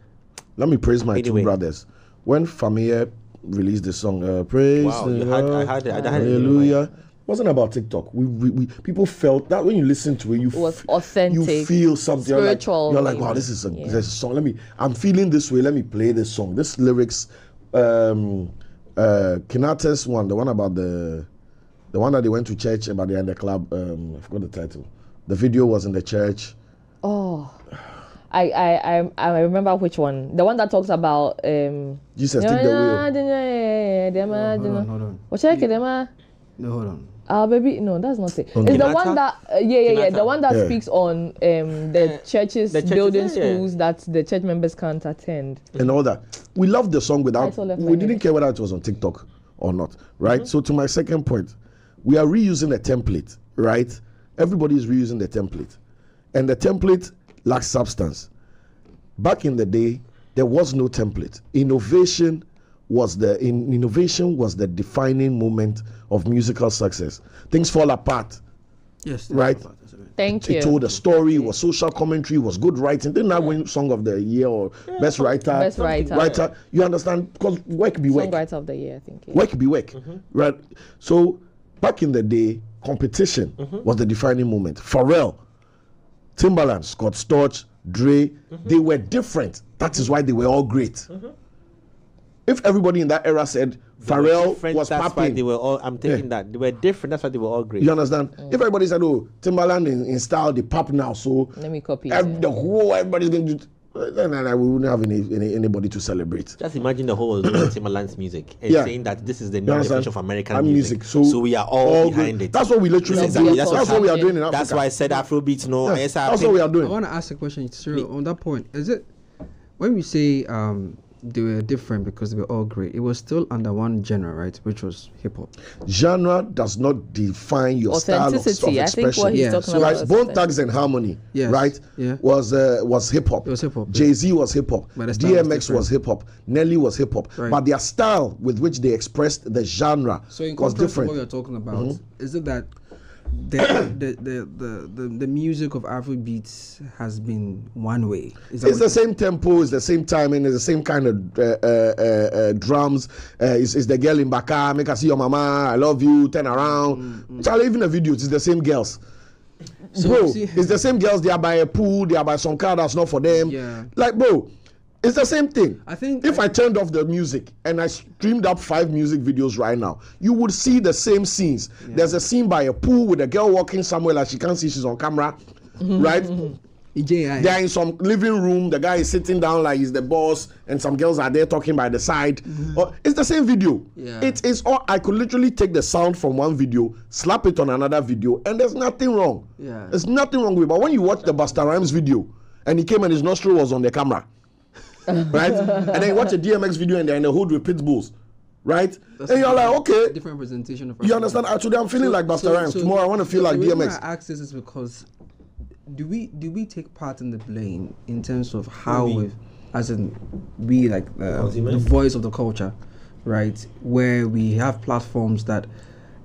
Let me praise my Anyway. two brothers. When Fameye released the song, uh, praise Wow, the you had- I had it- I had it Hallelujah. wasn't about TikTok. We, we, we people felt that when you listen to it, you was f- authentic, You feel something. You're like- You're like, wow, this is a, Yeah. this is a song. Let me. I'm feeling this way. Let me play this song. This lyrics, um, uh, Kinaata's one, the one about the, the one that they went to church about they in the club. Um, I forgot the title. The video was in the church. Oh, I, I I I remember which one. The one that talks about um. Jesus, take the wheel. Hold on, hold on. What check it, Emma? No, hold on. Ah, baby, no, that's not it. Okay. It's the one that, uh, yeah, yeah, yeah, the one that Yeah. speaks on um the churches the churches, building yeah, yeah. schools that the church members can't attend. and all that. We loved the song without. We didn't head. care whether it was on TikTok or not, right? So to my second point, we are reusing a template, right? Everybody is reusing the template, and the template lacks substance. Back in the day, there was no template. Innovation was the in, innovation was the defining moment of musical success. Things fall apart. Yes. Right. that's right. Thank It you. told a story, It was social commentary, It was good writing. Didn't I win Song of the Year or Best Writer? Best Writer. Writer. You understand? Because work be work. Songwriter of the year, I think. Yeah. Work be work. Right. So back in the day, competition Mm-hmm. was the defining moment. Pharrell, Timbaland, Scott Storch, Dre, Mm-hmm. they were different. That is why they were all great. If everybody in that era said Pharrell Different, was that's why they were all i'm taking Yeah. that they were different that's why they were all great you understand? Mm. If everybody said, "Oh, Timbaland in, in style, they pop now," so Let me copy it. ev- yeah. the whole everybody's going to. Then then, then we wouldn't have any, any anybody to celebrate. Just imagine the whole doing Timbaland's music and Yeah. saying that this is the You new understand? definition of American And music. So, So, we are all, good. behind it. That's what we literally Yes, do. That's, That's what we are doing in Africa. That's why I said Afrobeat. No, Yeah, yes, that's what we are doing. I want to ask a question, Cyril, on that point. Is it when we say um, they were different because they were all great? It was still under one genre, right? Which was hip hop. Genre does not define your style of, of Authenticity. I think expression. what he's Yeah, talking so about. right, is Bone Thugs and Harmony, Yes, right? yeah. Was uh, was hip hop. It was hip-hop. Jay Z was hip hop. But the style was DMX was hip hop. Nelly was hip hop. Right. But their style with which they expressed the genre So in was contrast different. what you're talking about, Mm-hmm. is it that the, the, the, the, the, the music of Afrobeats has been one way? Is It's the same tempo, it's the same timing, it's the same kind of uh, uh, uh, uh, drums. Uh, it's, it's the girl in Baka, make her see your mama, I love you, turn around. Charlie, even the videos, it's the same girls. So, bro, see- it's the same girls. They are by a pool. They are by some car that's not for them. Yeah. Like, bro, it's the same thing. I think- if I I, turned off the music and I streamed up five music videos right now, you would see the same scenes. There's a scene by a pool with a girl walking somewhere like she can't see she's on camera. right? EJI. They are in some living room. The guy is sitting down like he's the boss, and some girls are there talking by the side. Or it's the same video. Mm-hmm. Yeah. It is all. I could literally take the sound from one video, slap it on another video, and there's nothing wrong. Yeah. there's nothing wrong with. it. But when you watch the Busta Rhymes video, and he came and his nostril was on the camera, right? and then you watch a DMX video and they're in the hood with pit bulls, right? That's and you're like, okay, different presentation of. you understand? Uh, Today I'm feeling like Busta Rhymes. Tomorrow I want to feel the like reason DMX. I ask this is because do we do we take part in the blame in terms of how we, as in we like uh, the voice of the culture, right? Where we have platforms that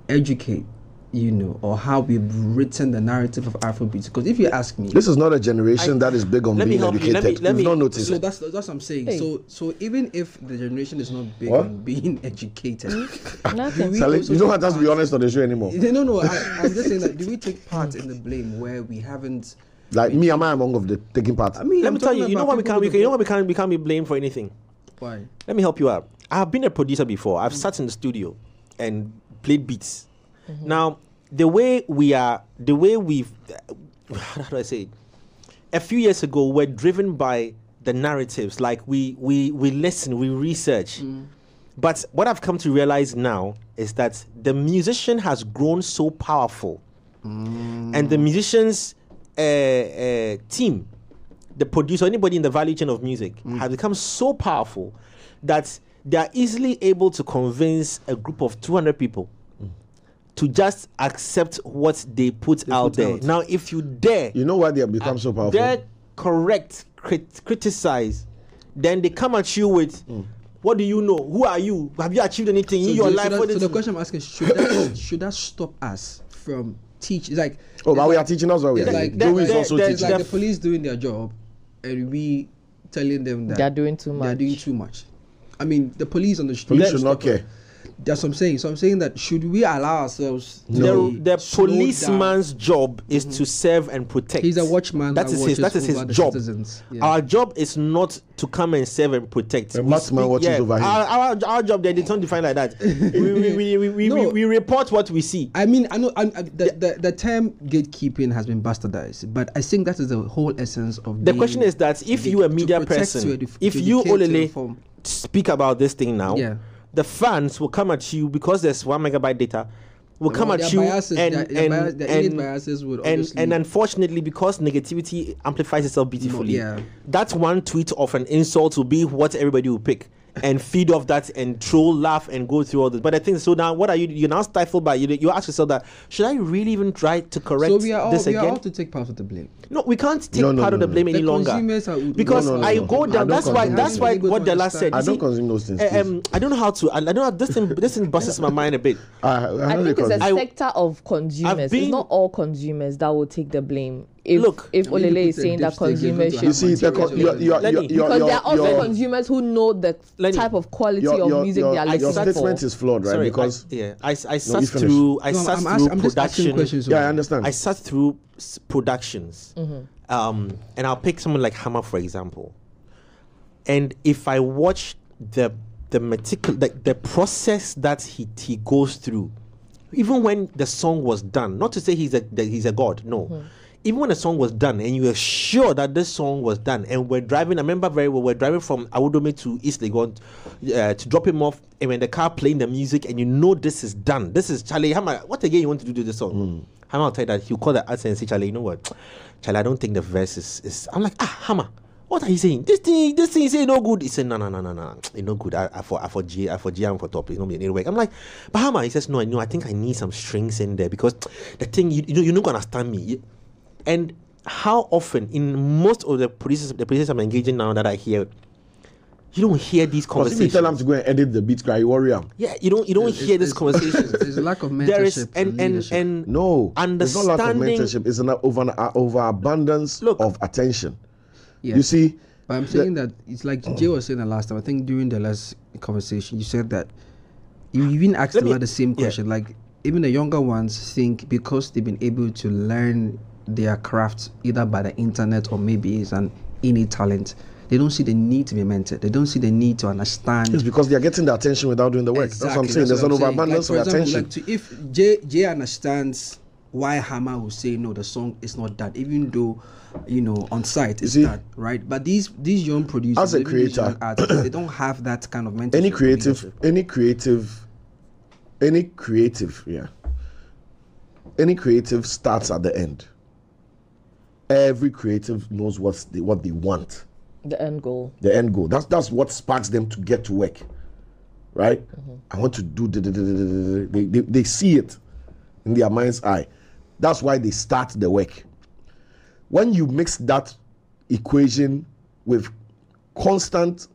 educate, you know, or how we've written the narrative of Afrobeats. Because if you ask me, This is not a generation that is big on Let me being help you. educated. Let me- let You've me- not noticed. so that's that's what I'm saying. Hey. So so even if the generation is not big What? on being educated, hmm? Nothing. we Sally, you don't have to be honest on the show anymore. no, no, I, I'm just saying that do we take part in the blame where we haven't? Like me, am I among of the taking part? I mean, Let I'm me tell you, you know about what we can't, we can, you know the- what we can't, we can't be blamed for anything. Why? Let me help you out. I've been a producer before. I've hmm. sat in the studio and played beats. Now, the way we are, the way we've, how do I say it? A few years ago, we're driven by the narratives. Like we, we, we listen, we research. But what I've come to realize now is that the musician has grown so powerful, and the musicians' uh, uh, team, the producer, anybody in the value chain of music, have become so powerful that they are easily able to convince a group of 200 people to just accept what they put out put there. out. Now, if you dare, You know why they have become so uh, powerful? dare correct, crit- criticize, then they come at you with, hmm. "What do you know? Who are you? Have you achieved anything in So your the- life?" So, that, What so the it?" question I'm asking should that should that stop us from teach? It's like Oh, but it's we are teaching us what we are It's doing. like Joey is also there's It's teaching. like the police doing their job, and we telling them that They're doing too much. They're doing too much. I mean, the police on the street Police should not care. That's what I'm saying. So I'm saying that should we allow ourselves to the, the slowed down? policeman's job is to mm. serve and protect. He's a watchman That that is his. That watches is his job. Yeah. Our job is not to come and serve and protect. The We marksman watches over him. Our, our, our job there, they don't define like that. we, we, we, we, we, No. we, we report what we see. I mean, I know I, I, the, the the term gatekeeping has been bastardized, but I think that is the whole essence of. The being question is that if you a media person, to edu- if to you educate, to Olele speak about this thing now, Yeah. The fans will come at you because there's one megabyte data. Will come Well, at you biases- and their- their and, bias- and, biases would and and unfortunately because negativity amplifies itself beautifully. yeah. That one tweet of an insult will be what everybody will pick. And feed off that and troll, laugh, and go through all this. But I think so. Now, what are you? You're now stifled by you. You ask yourself that should I really even try to correct So we are all this we again? are all to take part of the blame. No, we can't take No, no, part no, of the no. blame The any longer. are- because No, no, no, I no. go down. don't That's why. That's why things. what Della said. I don't see, consume those things. um, I don't know how to. I, I don't know. This thing. This thing busts my mind a bit. I, I, I think it's a sector of consumers. been- it's not all consumers that will take the blame. If, Look, if I mean, you Olele is saying that dipstick, consumers should you see, the, materials con- your, your, Lenny, your, your, because there are also consumers who know the Lenny, type of quality your, of music they are your listening statement for. is flawed, right? Sorry, because I, yeah, I, I sat you finish. through. I No, sat I'm, through ask, asking production. questions. yeah, I understand. I sat through productions, Mm-hmm. um, and I'll pick someone like Hammer for example. And if I watch the the meticulous the, the process that he he goes through, even when the song was done, not to say he's a that he's a god, no. Mm-hmm. Even when the song was done, and you were sure that this song was done, and we're driving, I remember very well, we're driving from Awudome to East Legon uh, to drop him off, and when the car playing the music, and you know this is done, this is Charlie Hammer. What again you want to do to this song? Hammer will tell you that he'll call the artist and say, Charlie, you know what? Charlie, I don't think the verse is, is I'm like, ah, Hammer. What are you saying? This thing, this thing is no good. He said, no, no, no, no, no, it's no good. I, I for, I for G, I for G, I'm for top. It's not me work. I'm like, but Hammer. He says, no, I know. I think I need some strings in there because the thing, you, you know, you're not gonna understand me. You- And how often in most of the producers, the producers I'm engaging now that I hear, you don't hear these Because if you conversations. tell them to go and edit the beat, cry warrior. yeah, you don't, you don't It's- hear this it's- conversation. There's a lack of mentorship there is and, and and and No, it's not lack of mentorship. It's an over uh, overabundance Look. of attention. Yeah. You see, But I'm saying that it's like Jay was saying the last time. I think during the last conversation, you said that you even asked a me- lot the same yeah. question. Like even the younger ones think because they've been able to learn their craft either by the internet or maybe it's an innate talent. They don't see the need to be mentored. They don't see the need to understand. it's because they are getting the attention without doing the work. that's what I'm saying. There's an overabundance Like, of attention. Like to, if Jay Jay understands why Hammer will say no, the song is not that, even though you know on site it's see- that, right? But these these young producers, As a creator- artists, they don't have that kind of mentorship. any creative any creative any creative yeah any creative starts at the end every creative knows what's the, what they want. The end goal. the end goal. That's that's what sparks them to get to work right? Mm-hmm. I want to do the, the, the, the, the, they, they, they see it in their mind's eye. That's why they start the work. When you mix that equation with constant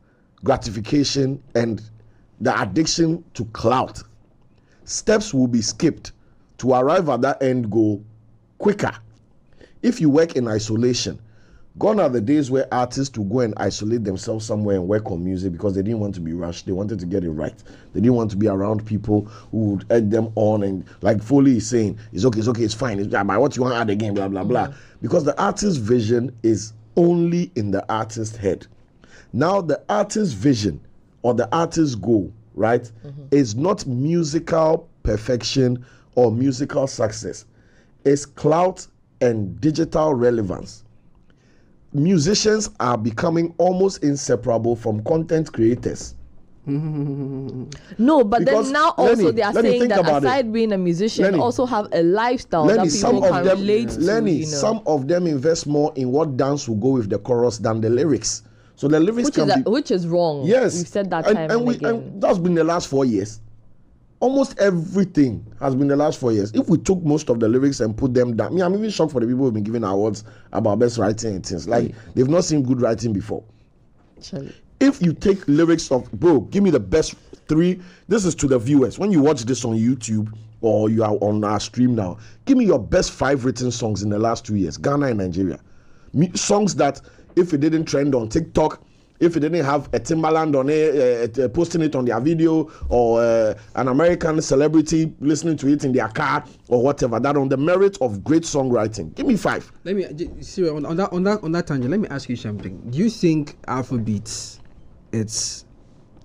gratification and the addiction to clout, steps will be skipped to arrive at that end goal quicker. If you work in isolation, gone are the days where artists would go and isolate themselves somewhere and work on music because they didn't want to be rushed. They wanted to get it right. They didn't want to be around people who would egg them on and like Foley is saying, it's okay, it's okay, it's fine. It's, ah, but what you want to add again, blah blah blah. Mm. Because the artist's vision is only in the artist's head. Now the artist's vision or the artist's goal, right, mm-hmm. is not musical perfection or musical success. It's clout and digital relevance. Musicians are becoming almost inseparable from content creators. No, but Because, then now also Lenny, they are Lenny, saying that about it. aside being a musician, Lenny, also have a lifestyle Lenny, that some people of can them, relate to. Lenny, you know, some of them invest more in what dance will go with the chorus than the lyrics. So the lyrics which can is be a, which is wrong. Yes, we've said that and, time and, and, we, again. and that's been the last four years. Almost everything has been the last four years. If we took most of the lyrics and put them down, me, I'm even shocked for the people who've been giving awards about best writing and things. Like they've not seen good writing before. If you take lyrics of bro, give me the best three. This is to the viewers. When you watch this on YouTube or you are on our stream now, give me your best five written songs in the last two years, Ghana and Nigeria. Me, songs that if it didn't trend on TikTok, if it didn't have a Timbaland on it, uh, uh, posting it on their video, or uh, an American celebrity listening to it in their car, or whatever, that on the merit of great songwriting. Give me five. Let me j- see on, on that on that on that tangent. Let me ask you something. Do you think Afrobeats, it's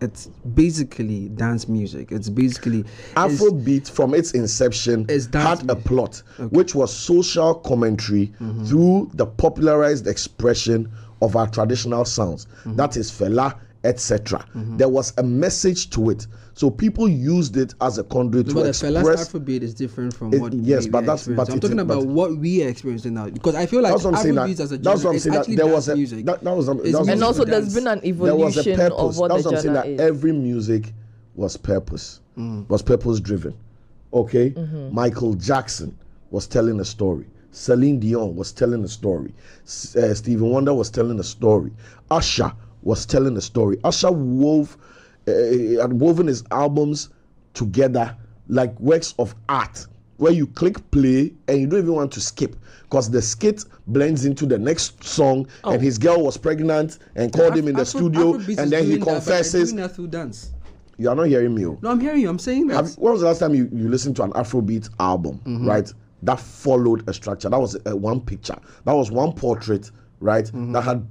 it's basically dance music. It's basically Afrobeat from its inception had a plot which was social commentary through the popularized expression of our traditional sounds. That is fela, etc. There was a message to it. So people used it as a conduit to But the Fela's express Afrobeat is different from It- what yes, we, but that's- but I'm it talking about but- what we are experiencing now because I feel like that's what I'm saying. That, as a that's genre what I'm is saying. That actually there was a music. that, that was that It's was music and also to there's dance. been an there was a evolution purpose. of what That's the what I'm saying. genre That is. every music was purpose, Mm. was purpose driven. Okay, Mm-hmm. Michael Jackson was telling a story. Celine Dion was telling a story. S- Uh, Stevie Wonder was telling a story. Usher was telling a story. Usher wove, uh, had woven his albums together like works of art where you click play and you don't even want to skip because the skit blends into the next song and his girl was pregnant and called him in the Oh. Afro- studio and then he confesses that through dance. you are not hearing me oh. No, I'm hearing you. I'm saying that. Have, when was the last time you, you listened to an Afrobeat album, Mm-hmm. right? That followed a structure. That was uh, one picture. That was one portrait, right? Mm-hmm. That had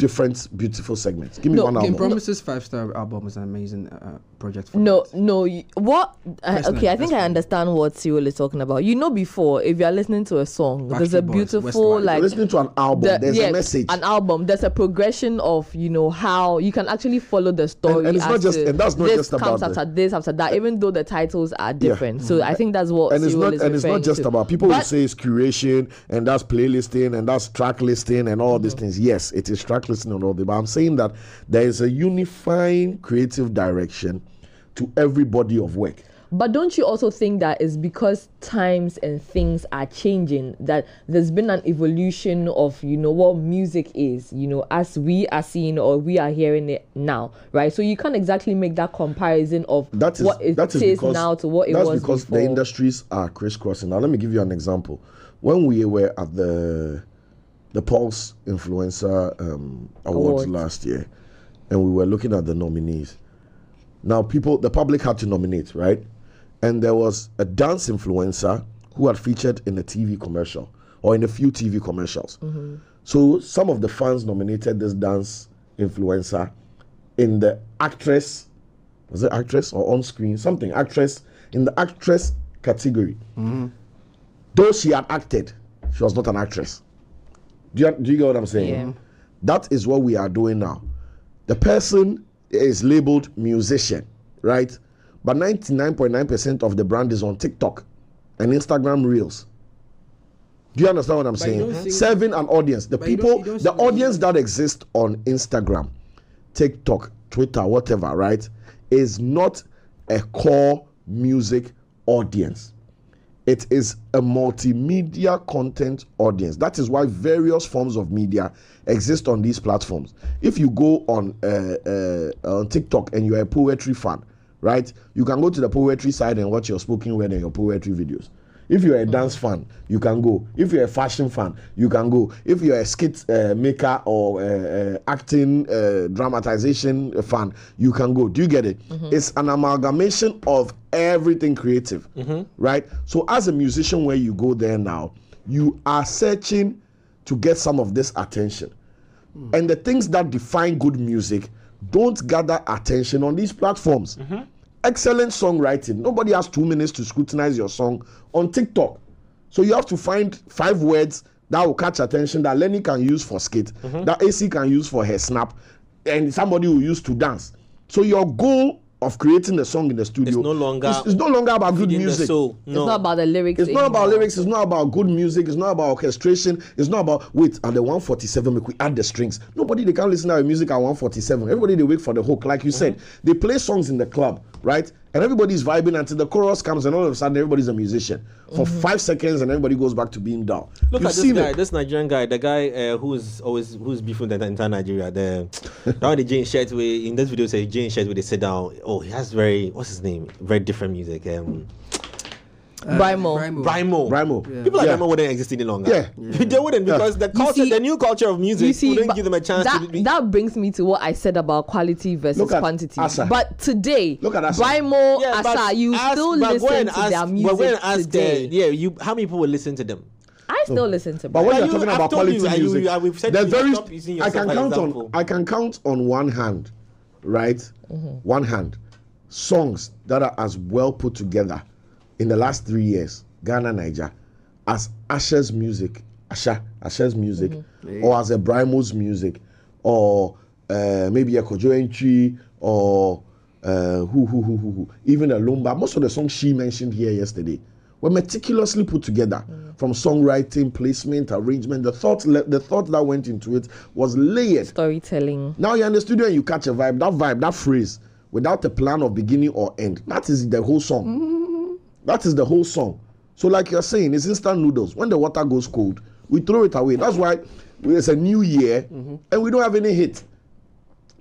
different beautiful segments. Give me No, one Game Game album. Promises five star album is an amazing uh, project. For No, that. no. y- What? Uh, okay, I think I understand what Cyril is talking about. You know, before if you are listening to a song, there's a Boys, beautiful Westlife. like listening to an album, the- there's yeah, a message. An album. There's a progression of you know how you can actually follow the story. and it's not just- and that's not this just comes about the- after this after that. Even though the titles are different, so I think that's what and it's Cyril not is and it's not just to. about people will say it's curation and that's playlisting and that's track listing and all these Mm-hmm. things yes it is track listing and all that but i'm saying that there is a unifying creative direction to every body of work But don't you also think that it's because times and things are changing that there's been an evolution of you know what music is, you know, as we are seeing or we are hearing it now, right? So you can't exactly make that comparison of that is what it that is is because now to what it that's was because before. the industries are crisscrossing now let me give you an example when we were at the the pulse influencer um, awards Awards. last year and we were looking at the nominees. Now people the public had to nominate right? And there was a dance influencer who had featured in a tv commercial or in a few tv commercials. So some of the fans nominated this dance influencer in the actress was it actress or on screen? Something actress in the actress category. Though she had acted, she was not an actress. Do you, do you get what I'm saying? Yeah. That is what we are doing now. The person is labeled musician, right? But 99.9% of the brand is on TikTok and Instagram Reels. Do you understand what I'm But saying? Serving an audience. The But you don't- people, you don't the see- audience that exists on Instagram, TikTok, Twitter, whatever, right, is not a core music audience. It is a multimedia content audience. That is why various forms of media exist on these platforms. If you go on uh, uh, on TikTok and you're a poetry fan, right, you can go to the poetry side and watch your spoken word and your poetry videos. If you're a dance fan, you can go. If you're a fashion fan, you can go. If you're a skit uh, maker or uh, uh, acting, uh, dramatization fan, you can go. Do you get it? It's an amalgamation of everything creative, right? So, as a musician, where you go there now, you are searching to get some of this attention. And the things that define good music don't gather attention on these platforms. Excellent songwriting. Nobody has two minutes to scrutinize your song on TikTok. So you have to find five words that will catch attention that Lenny can use for skit, that AC can use for her snap, and somebody will use to dance. So your goal of creating a song in the studio It's no longer is, is no longer about good feeding the music. soul. It's not about the lyrics. It's not about lyrics. It's not about good music. It's not about orchestration. It's not about wait. At the 147, make we add the strings. Nobody they can't listen to our music at 147. Everybody they wait for the hook, like you said. Mm-hmm. They play songs in the club, right? And everybody's vibing until the chorus comes, and all of a sudden everybody's a musician for five seconds, and everybody goes back to being down. Mm-hmm. Look You've at this guy, it. this Nigerian guy, the guy uh, who's always who's beefing the entire Nigeria. The one the Jane shirt where in this video say Jane shirt where they sit down. Oh, he has very what's his name? Very different music. Um, Brymo. Brymo. Brymo. Brymo. People like Yeah. Brymo wouldn't exist any longer. Yeah. they wouldn't because the culture, see- the new culture of music see, wouldn't give them a chance that, to be. that brings me to what I said about quality versus Look at quantity. Asa. But today, Look at Asa. Brymo, Yeah, but Asa, you ask- still but go listen and to ask- their but music go and ask the- today. yeah, you. How many people will listen to them? I still listen to But Brymo. when But you're you- talking I've about told quality you, you- music, you- we've said you very. stop I can count on. I can count on one hand, right? Mm-hmm. One hand, songs that are as well put together in the last three years, Ghana, Niger, as Asa's music, Asa, Asa's music, Mm-hmm. or as a Brymo's music, or uh, maybe a Kojo Antwi, or uh, who, who, who, who, who, even a Lumba. Most of the songs she mentioned here yesterday were meticulously put together Mm. from songwriting, placement, arrangement. The thought, le- the thought that went into it was layered. Storytelling. Now you're in the studio and you catch a vibe. That vibe, that phrase, without a plan of beginning or end. That is the whole song. That is the whole song. So, like you're saying, it's instant noodles. When the water goes cold, we throw it away. That's why it's a new year and we don't have any hit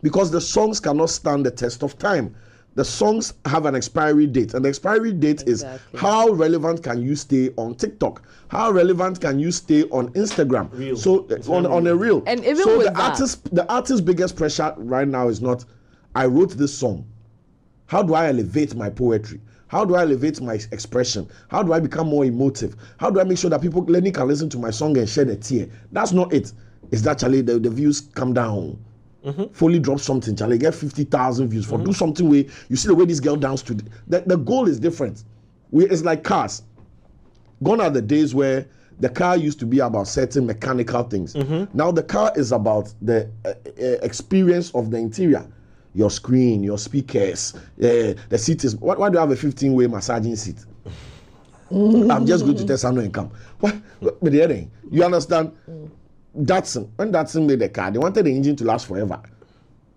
because the songs cannot stand the test of time. The songs have an expiry date, and the expiry date Exactly. is how relevant can you stay on TikTok? How relevant can you stay on Instagram? Reel. So uh, on, on a reel. And even so with the that- artist, the artist's biggest pressure right now is not, I wrote this song. How do I elevate my poetry? How do I elevate my expression? How do I become more emotive? How do I make sure that people Lenny can listen to my song and shed a tear? That's not it. It's that Charlie, the, the views come down. Fully drop something, Charlie, get 50,000 views for do something where you see the way this girl danced to. The, the goal is different. We, it's like cars. Gone are the days where the car used to be about certain mechanical things. Now the car is about the uh, uh, experience of the interior. Your screen, your speakers, uh, the seat is. Why, why do you have a 15 way massaging seat? I'm just going to test someone and come. What? But the you understand? Datsun, when Datsun made the car, they wanted the engine to last forever.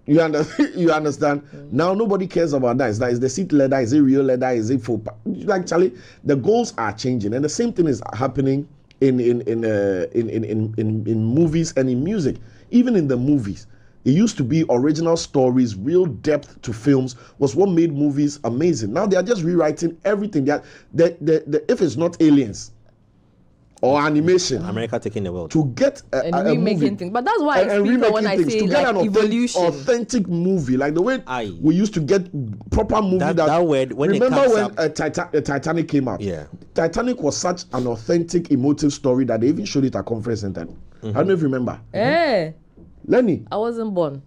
You understand? you understand? Now nobody cares about that. Is that is the seat leather? Is it real leather? Is it full? Like Charlie, the goals are changing, and the same thing is happening in in in, uh, in, in in in in movies and in music. Even in the movies, it used to be original stories, real depth to films was what made movies amazing. Now they are just rewriting everything. They are, the, the, the, if it's not aliens or animation, America taking the world. to get a, And a, a remaking movie, things. But that's why I and- and speak when I things, say to get like an authentic, evolution. authentic movie, like the way Aye. we used to get proper movie. That- That, that word, when remember comes when up- uh, Tita- uh, Titanic came out? Yeah. Titanic was such an authentic, emotive story that they even showed it at conference center. I don't know if you remember. Eh, Lenny, I wasn't born.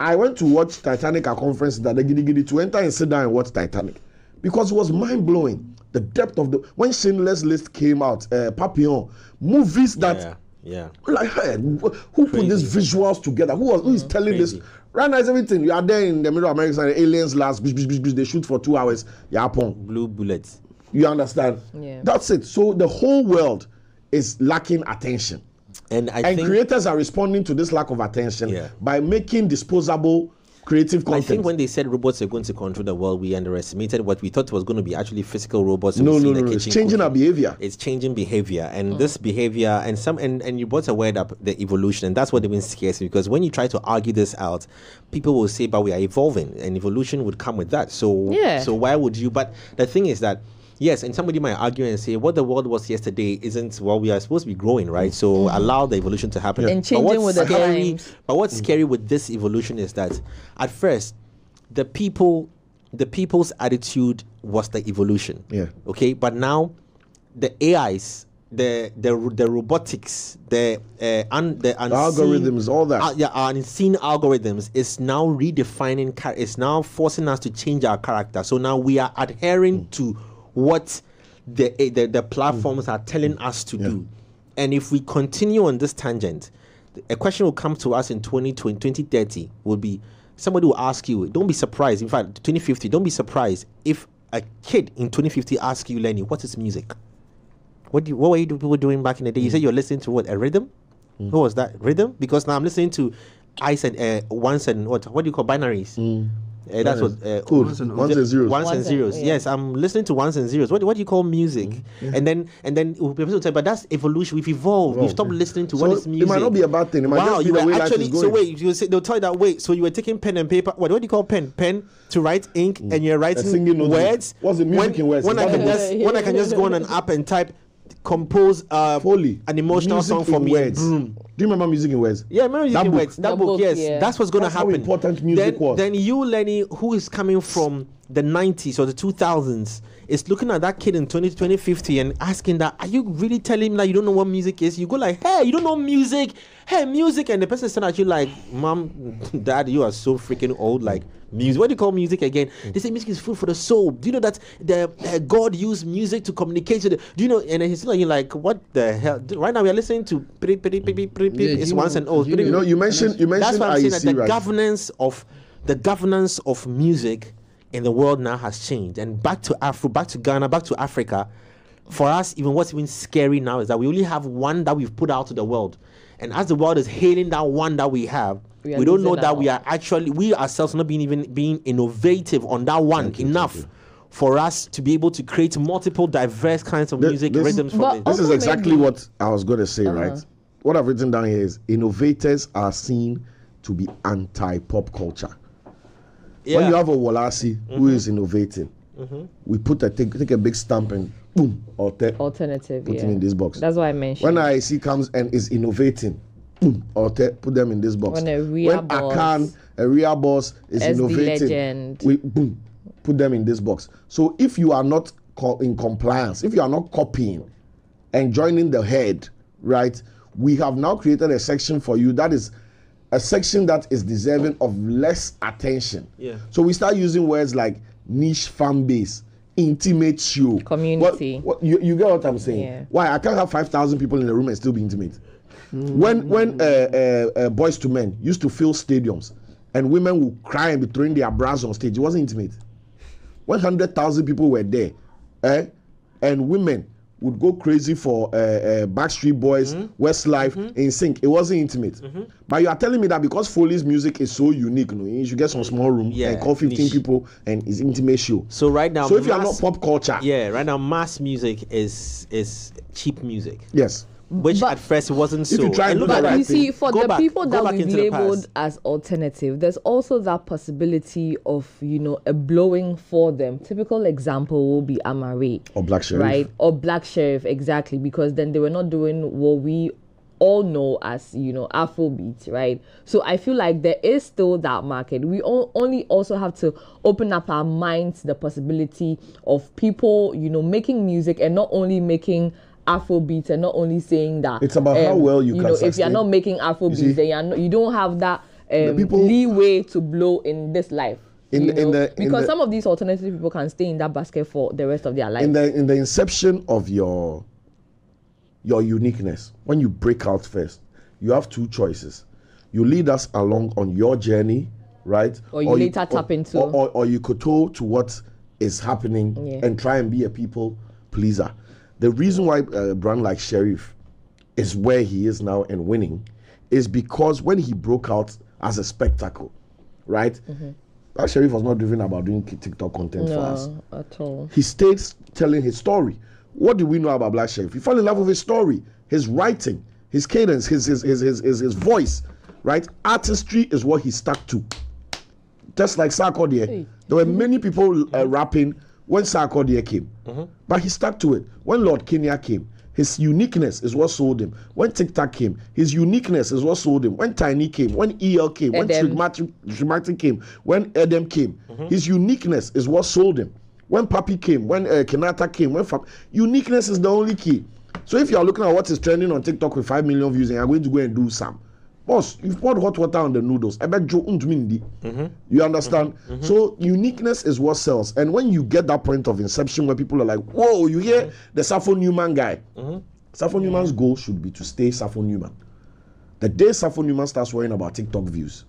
I went to watch Titanic at conference that the giddy giddy to enter and sit down and watch Titanic because it was mind blowing. the depth of the when Schindler's List came out, uh, Papillon, movies that Yeah, yeah. like hey, wh- who put these visuals together? Who was who is telling Crazy. this? Right now, is everything. You are there in the middle of America, and aliens last, bish, bish, bish, bish, they shoot for two hours. Yeah, upon. Blue bullets. You understand? Yeah. That's it. So the whole world is lacking attention. And I and think creators are responding to this lack of attention Yeah. by making disposable creative content. I think when they said robots are going to control the world, we underestimated what we thought was going to be actually physical robots. no, no, no, no. It's kitchen changing our behavior. It's changing behavior, and mm. this behavior, and some, and, and you brought a word up, the evolution, and that's what even scares me because when you try to argue this out, people will say, "But we are evolving, and evolution would come with that." So, Yeah. so why would you? But the thing is that. Yes, and somebody might argue and say what the world was yesterday isn't what We are supposed to be growing, right? So allow the evolution to happen. And But changing what's with the scary, times. But what's scary with this evolution is that at first, the people, the people's attitude was the evolution. Yeah. Okay, but now the AIs, the the the robotics, the uh, un, the unseen, algorithms, all that. uh, yeah, unseen algorithms is now redefining. Char- is now forcing us to change our character. So now we are adhering to what the eh, the, the platforms are telling us to do. And if we continue on this tangent, a question will come to us in 2020, 2030 will be somebody will ask you, don't be surprised. In fact, 2050, don't be surprised if a kid in 2050 asks you, Lenny, what is music? What do you, what were you people doing back in the day? You said you're listening to what a rhythm. What was that rhythm? Because now I'm listening to ice and uh, ones and what what do you call binaries? Uh, that's what uh, Code. Ones and Ones and zeros. Ones Ones and- zeros. yeah. Yes, I'm listening to ones and zeros. What, what do you call music? And then and then people say, but that's evolution. We've evolved. We've stopped listening to So what is music. it might not be a bad thing. It might wow, just be you the were way life actually is so wait. You say, they'll tell you that wait. So you were taking pen and paper. What what do you call pen? Pen to write ink, and you're writing singing notebook. words. What's the music when, in words? When Is I can just when I can just go on an app and type compose uh, Foley. an emotional Music song for me. words. Boom. Do you remember music in words? Yeah, I remember That using book. words. That, That book, book, yes. yeah. That's what's gonna That's how happen. important music then, was. Then you, Lenny, who is coming from the 90s or the 2000s, is looking at that kid in 20, 2050 and asking that, are you really telling him that you don't know what music is? You go like, hey, you don't know music? Hey, music. And the person is at you like, mom, dad, you are so freaking old. Like, music. What do you call music again? They say music is food for the soul. Do you know that the uh, God used music to communicate to the? Do you know? And he's like, like, what the hell? Right now we are listening to pretty, pretty, pretty, pretty, Yeah, it's once and old. you You know, you mentioned you That's mentioned why I'm saying that the right? governance of the governance of music in the world now has changed. And back to Afro, back to Ghana, back to Africa. For us, even what's even scary now is that we only have one that we've put out to the world. And as the world is hailing that one that we have, We we, don't know that we are actually we ourselves not being even being innovative on that one enough for us to be able to create multiple diverse kinds of Th- music this- rhythms from But it. This is exactly maybe- what I was going to say, uh-huh. right? What I've written down here is innovators are seen to be anti pop culture. When you have a Worlasi who mm-hmm. is innovating, mm-hmm. we put a take, take a big stamp and boom, alter, Alternative. put yeah. him in this box. That's what I mentioned. When I see comes and is innovating, boom, alter, put them in this box. When a real when boss- Akan, a real boss is innovating, legend. we boom, put them in this box. So if you are not co- in compliance, if you are not copying and joining the head, right? We have now created a section for you that is a section that is deserving of less attention. Yeah. So we start using words like niche fan base, intimate show, Community. What, what, you, you get what I'm saying? Yeah. Why I can't have five thousand people in the room and still be intimate? When when uh, uh, uh, Boyz II Men used to fill stadiums and women would cry and be throwing their bras on stage, it wasn't intimate. Hundred thousand people were there, eh, and women would go crazy for uh, uh, Backstreet Boys, Mm-hmm. Westlife, NSYNC. It wasn't intimate. But you are telling me that because Foley's music is so unique, you, know, you should get some small room Yeah, and call 15 niche. people and it's intimate show. So right now, So if you are not pop culture, yeah, right now mass music is is cheap music. yes. Which But- at first wasn't so. you try look do at But you see, thing. for Go the back- people that we've labeled as alternative, there's also that possibility of you know a blowing for them. Typical example will be Amaarae, Or Black Sheriff. right? Or Black Sheriff, exactly, because then they were not doing what we all know as you know Afrobeat, right? So I feel like there is still that market. We o- only also have to open up our minds to the possibility of people, you know, making music and not only making Afrobeats and not only saying that um, It's about how well you can know if you're not making see? Afrobeats, then you're not, you don't have that um, people- leeway to blow in this life. in you the, in the in because the, some of these alternative people can stay in that basket for the rest of their life. in the in the inception of your your uniqueness when you break out first you have two choices you lead us along on your journey right Or you later tap or, into- or, or, or you kowtow to what is happening Yeah. and try and be a people pleaser the reason why uh, a brand like sheriff is where he is now and winning is because when he broke out as a spectacle right mm-hmm. uh, that sheriff was not driven about doing tiktok content for us at all. he stayed telling his story. What do we know about Black Sheriff? He fell in love with his story, his writing, his cadence, his his his his, his, his voice, right? Artistry is what he stuck to. Just like Sarkodie, there were many people uh, rapping when Sarkodie came, but he stuck to it. When Lord Kenya came, his uniqueness is what sold him. When TikTok came, his uniqueness is what sold him. When Tiny came, when EL came, when Edem. Trigmatic Trigmatic came, when Edem came, his uniqueness is what sold him. When Papi came, when uh, Kenata came, when Fab, uniqueness is the only key. So if you are looking at what is trending on TikTok with five million views and you are going to go and do some, boss, you've poured hot water on the noodles. I bet Joe untmindi. Mm-hmm. You understand? Mm-hmm. Mm-hmm. So uniqueness is what sells. And when you get that point of inception where people are like, whoa, you hear the Safo Newman guy. Safo Newman's goal should be to stay Safo Newman. The day Safo Newman starts worrying about TikTok views,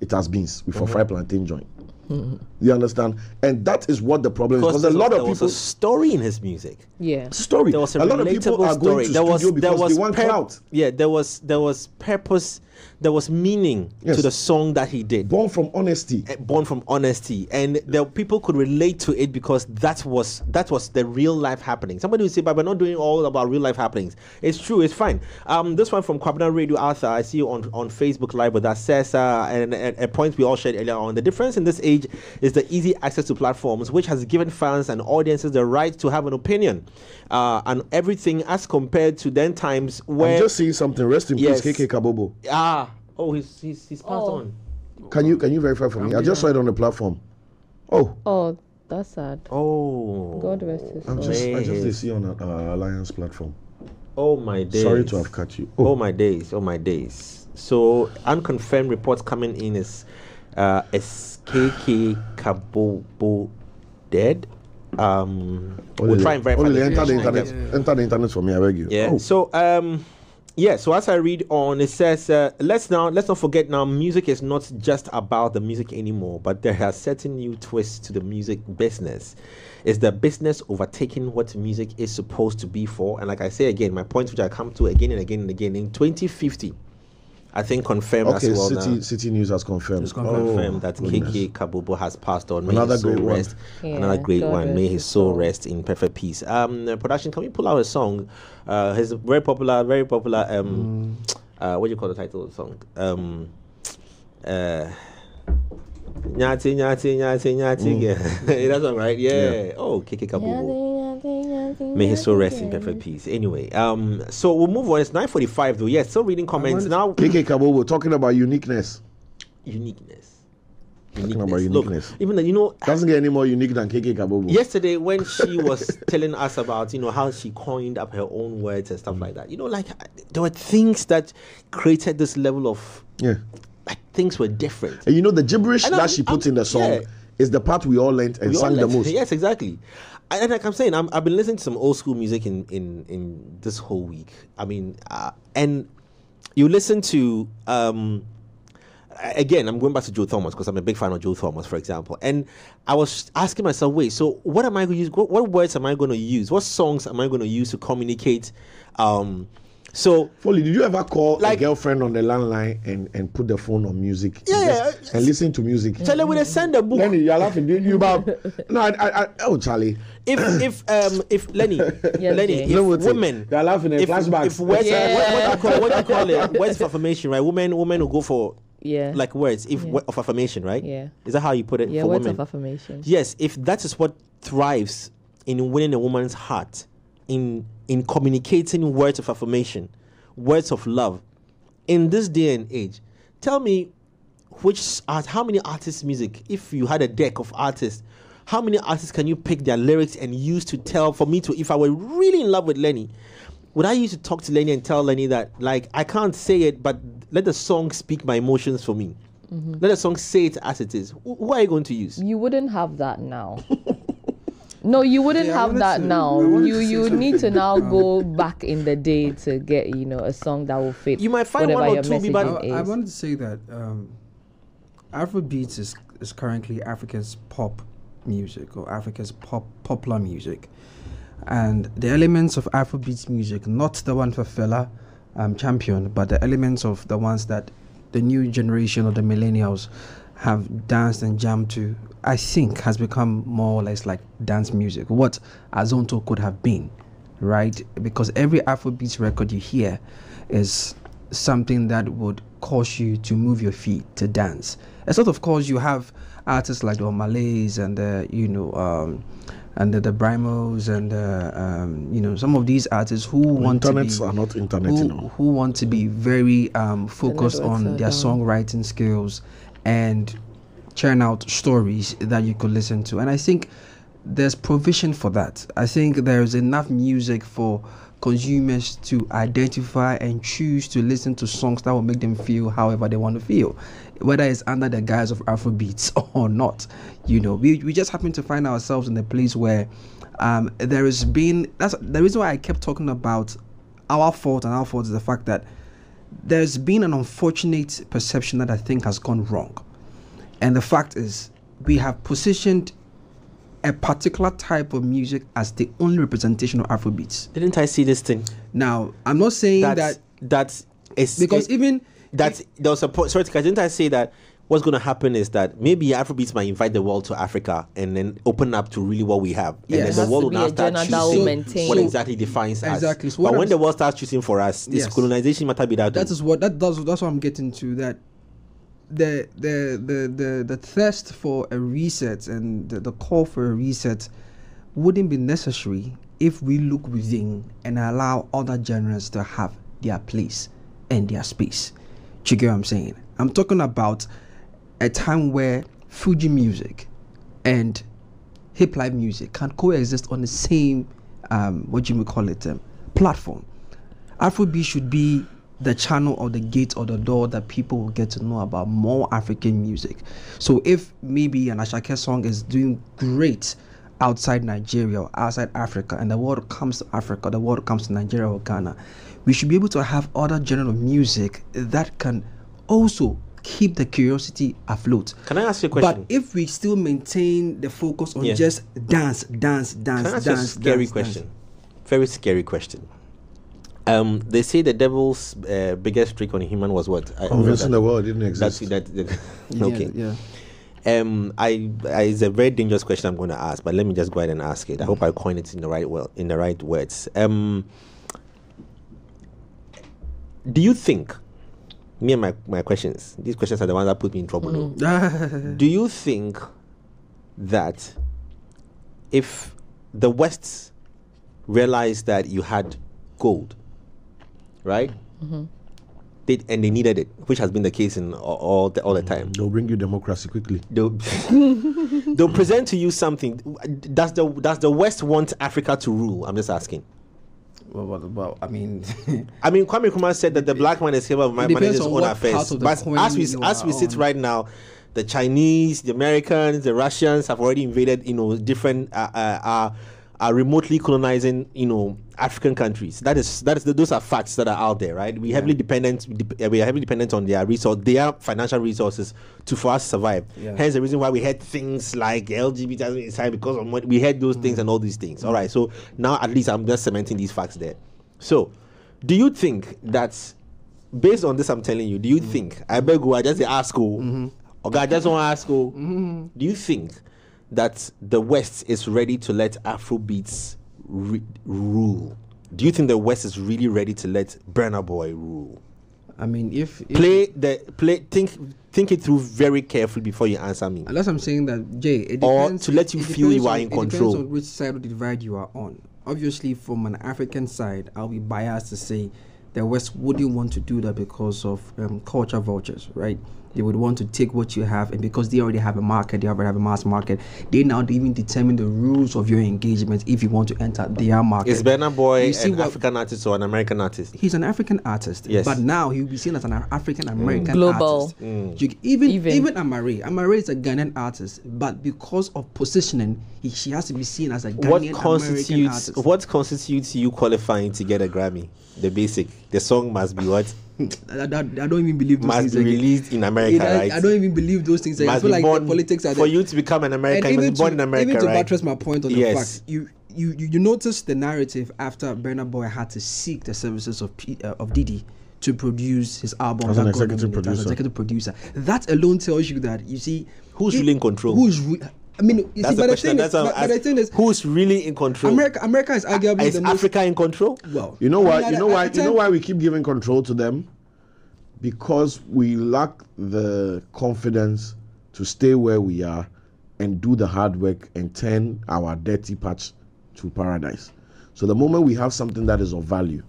it has beans with a fried plantain joint. You understand? And that is what the problem is. Because Because a lot there of was a story in his music. Yeah. story. There was a, a lot of people relatable are story. going to there was, studio there because was they want pur- clout. Yeah, there was there was purpose, there was meaning Yes. to the song that he did. Born from honesty. eh, born from honesty and the people could relate to it because that was that was the real life happening somebody would say but we're not doing all about real life happenings it's true it's fine um this one from Kwabena radio arthur i see you on on facebook live with us says uh and, and a point we all shared earlier on the difference in this age is the easy access to platforms which has given fans and audiences the right to have an opinion uh and everything as compared to then times where I'm just seeing something. Rest in Yes. peace, KK Kabobo. ah oh he's he's, he's passed Oh. on Can you can you verify for me? I just saw it on the platform. Oh, Oh, that's sad. oh God rest his I'm soul. just I just did see on a, uh, Alliance platform. oh my days Sorry to have cut you. Oh Oh, my days, oh my days. So unconfirmed reports coming in is uh SKK Kabobo dead. Um we'll try and verify only the enter the information internet. Enter the internet for me. I beg you. yeah. Oh. So um yeah, so as I read on, it says, uh, let's now let's not forget now, music is not just about the music anymore, but there are certain new twists to the music business. Is the business overtaking what music is supposed to be for? And like I say again, my point which I come to again and again and again in 2050, I think confirmed Okay, as well City now. Citi News has confirmed. It's confirmed. Confirmed that goodness. KK Kabobo has passed on. May Another his soul great one. rest. Yeah, Another great one. May his his soul soul. rest in perfect peace. Um, production, can we pull out a song? Uh, his very popular, very popular. Um, uh, what do you call the title of the song? Um, uh. Nyati, nyati, nyati, nyati. Yeah. That's all right. Yeah. Yeah. Oh, KK Kabobo. May his soul rest in perfect peace. Anyway, um, so we'll move on. It's 9:45 though. Yes, still reading comments wanted- now. KK Kabobo talking about uniqueness. Uniqueness. Talking about Look, uniqueness. even though, you know, Doesn't get any more unique than KK Kabobo. yesterday when she was telling us about you know how she coined up her own words and stuff Mm. like that you know like there were things that created this level of Yeah. like things were different And you know the gibberish And that I'm- she put I'm- in the song yeah. is the part we all learned and We all sang the most. yes exactly and, and like i'm saying I'm, i've been listening to some old school music in in in this whole week i mean uh, and you listen to um again, I'm going back to Joe Thomas because I'm a big fan of Joe Thomas, for example. And I was asking myself, wait, so what am I going to use? What, what words am I going to use? What songs am I going to use to communicate? Um, so Foley, did you ever call Like- a girlfriend on the landline and, and put the phone on music? Yeah, Just- yeah. and listen to music? Charlie, when they send a book, Lenny, you're laughing. Did you about? No, I, I, I, oh, Charlie. if if um if Lenny, Yes, Lenny, Jay. if No, what's women, They're laughing at if, flashbacks. if words, Yeah. what, what, do you call, what do you call it? Words of affirmation, right? Women, women will go for Yeah. like words if Yeah. wo- of affirmation, right? Yeah. Is that how you put it yeah, for words women? of affirmation. Yes, if that is what thrives in winning a woman's heart, in in communicating words of affirmation, words of love, in this day and age, tell me which art, how many artists' music, if you had a deck of artists, how many artists can you pick their lyrics and use to tell for me to, if I were really in love with Lenny, would I use to talk to Lenny and tell Lenny that like I can't say it, but let the song speak my emotions for me? Mm-hmm. Let the song say it as it is. Wh- Who are you going to use? You wouldn't have that now. No, you wouldn't Yeah, have that to- now. wanted You to you need to now go back in the day to get you know a song that will fit. You might find whatever one or two, but- messaging I, I wanted to say that um, Afrobeats is, is currently Africa's pop music or Africa's pop popular music, and the elements of Afrobeats music, not the one for Fela, um, champion, but the elements of the ones that the new generation or the millennials have danced and jammed to, I think has become more or less like dance music. What Azonto could have been, right? Because every Afrobeats record you hear is something that would cause you to move your feet to dance. And sort of course you have artists like the Malays and the you know um, and the, the Brymos and uh, um, you know some of these artists who want to be are not internet, who, you know. who want to be very um, focused networks on their songwriting skills and churn out stories that you could listen to. And I think there's provision for that. I think there's enough music for consumers to identify and choose to listen to songs that will make them feel however they want to feel, whether it's under the guise of Afrobeats or not. You know, we, we just happen to find ourselves in a place where um, there has been that's the reason why I kept talking about our fault and our fault is the fact that there's been an unfortunate perception that I think has gone wrong. And the fact is, we have positioned a particular type of music as the only representation of Afrobeats. Didn't I see this thing? Now, I'm not saying That that that is because eh, even that there was a sorry, didn't I say that what's going to happen is that maybe Afrobeats might invite the world to Africa and then open up to really what we have, Yes. and then the world will now start choosing So- what exactly defines Exactly. us. So but when I'm the world starts choosing for us, this Yes. colonization matter be that. that is what that does that's what I'm getting to that the the the the, the thirst for a reset and the, the call for a reset wouldn't be necessary if we look within and allow other genres to have their place and their space. Do you get what I'm saying? I'm talking about a time where Fuji music and hip hop music can coexist on the same um, what you may call it um, platform. Afrobeat should be the channel or the gate or the door that people will get to know about more African music. So if maybe an Asake song is doing great outside Nigeria or outside Africa and the world comes to Africa, the world comes to Nigeria or Ghana, we should be able to have other genre of music that can also keep the curiosity afloat. Can I ask you a question? But question? if we still maintain the focus on Yeah. just dance, dance, dance, Can I ask you a dance, scary dance, question? dance. Very scary question. Um, they say the devil's uh, biggest trick on a human was what? I- Convincing that- the world didn't That's exist. that. that okay. Yeah, yeah. Um, I, I it's a very dangerous question I'm going to ask, but let me just go ahead and ask it. I hope I coin it in the right well in the right words. Um, do you think? Me and my, my questions. These questions are the ones that put me in trouble. though. Mm. Do you think that if the West realized that you had gold, right? Mm-hmm. They, and they needed it, which has been the case in all, all the all the mm. time They'll bring you democracy quickly. they'll, they'll present to you something. Does the does the West want Africa to rule? I'm just asking. Well, well, well, I mean, I mean, Kwame Nkrumah said that the black man is capable of ma- It depends managing his on own affairs. part of the But as we as we sit on. right now, the Chinese, the Americans, the Russians have already invaded. You know, different uh, uh, are are remotely colonizing. You know, African countries. That is that is those are facts that are out there, right? We heavily dependent. dep- We are heavily dependent on their resource, their financial resources to for us to survive. Yeah. Hence the reason why we had things like LGBT inside because of what we had those Mm. things and all these things. All right. So now at least I'm just cementing these facts there. So, do you think that based on this I'm telling you, do you Mm. think I beg you, I just ask you, Mm-hmm. okay, I just want to ask you, do you think that the West is ready to let Afrobeats re- rule? Do you think the West is really ready to let Burna Boy rule? I mean, if, if Play the play. Think think it through very carefully before you answer me. unless I'm saying that Jay, it Or depends, to let you it feel you are on- in it depends on which side of the divide you are on. Obviously, from an African side, I'll be biased to say the West wouldn't want to do that because of um, culture vultures, right? They would want to take what you have, and because they already have a market, they already have a mass market. They now even determine the rules of your engagement if you want to enter their market. Is Burna Boy You see an what- African artist or an American artist? He's an African artist, Yes. but now he'll be seen as an African American Global. artist. Mm. You, even Even. even Amaarae, Amaarae is a Ghanaian artist, but because of positioning, he, she has to be seen as a Ghanaian What American constitutes artist. what constitutes you qualifying to get a Grammy? The basic. The song must be what? I, I, I don't even believe those must things be again. released in America, It- I, right? I don't even believe those things. again. I feel be like born the politics are for there. you to become an American. You must be born in America, even to right? buttress my point on the fact, you, you you you notice the narrative after Burna Boy had to seek the services of P, uh, of Diddy to produce his album As an that executive nominated, as producer. executive producer. That alone tells you that you see Who's it- really in control? Who's re- I mean, you That's see, the but the question. thing That's is, how but, I but the thing is, who's really in control? America America is arguably uh, is the most Africa in control? well. You know I why? mean, You know why? You know why we keep giving control to them? Because we lack the confidence to stay where we are and do the hard work and turn our dirty patch to paradise. So the moment we have something that is of value,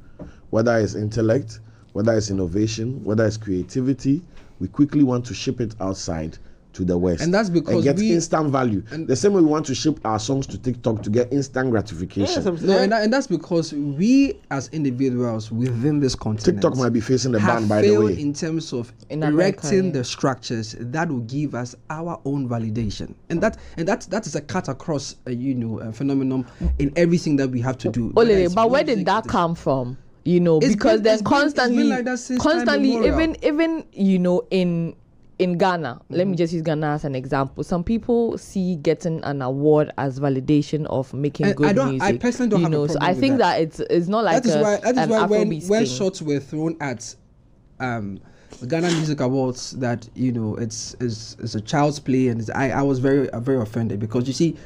whether it's intellect, whether it's innovation, whether it's creativity, we quickly want to ship it outside to the west And that's because get we- instant value. the same way we want to ship our songs to TikTok to get instant gratification. Yes, I'm No, and, that, and that's because we as individuals within this continent TikTok might be facing the ban, by the failed way. in terms of In America, erecting yeah. the structures that will give us our own validation, and that and that that is a cut across uh, you know a phenomenon in everything that we have to do. Whether Olele, but where did that come from? You know, It's because been- there's it's been- it's been constantly, like that since time constantly, even even you know in in Ghana. Let Mm-hmm. me just use Ghana as an example. Some people see getting an award as validation of making And good I don't- I personally don't you have a know, so problem I with think that. that. it's it's not like that is a, why that is why when Afrobeats when shots were thrown at um the Ghana Music Awards that you know it's is is a child's play and it's, I I was very uh, very offended because you see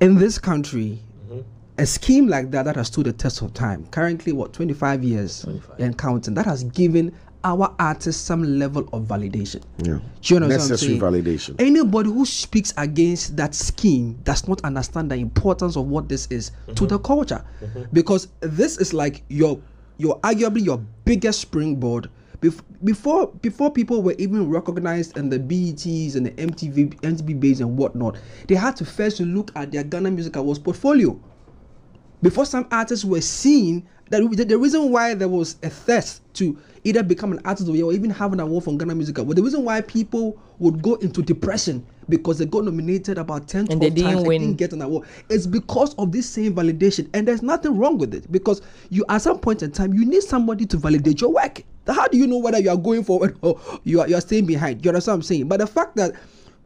in this country a scheme like that that has stood the test of time currently what 25 years and counting that has given our artists some level of validation Yeah. do you understand Necessary validation. Anybody who speaks against that scheme does not understand the importance of what this is to mm-hmm. the culture, mm-hmm. because this is like your your arguably your biggest springboard. Bef- before before people were even recognized in the BETs and the MTV MTV base and whatnot, they had to first look at their Ghana Music Awards portfolio before some artists were seen that the, the reason why there was a thirst to either become an artist or even have an award from Ghana Music Award, the reason why people would go into depression because they got nominated about 10 12 And they didn't times win. and didn't get an award. It's because of this same validation and there's nothing wrong with it because you at some point in time you need somebody to validate your work. How do you know whether you are going forward or you are, you are staying behind? You understand what i'm saying? But the fact that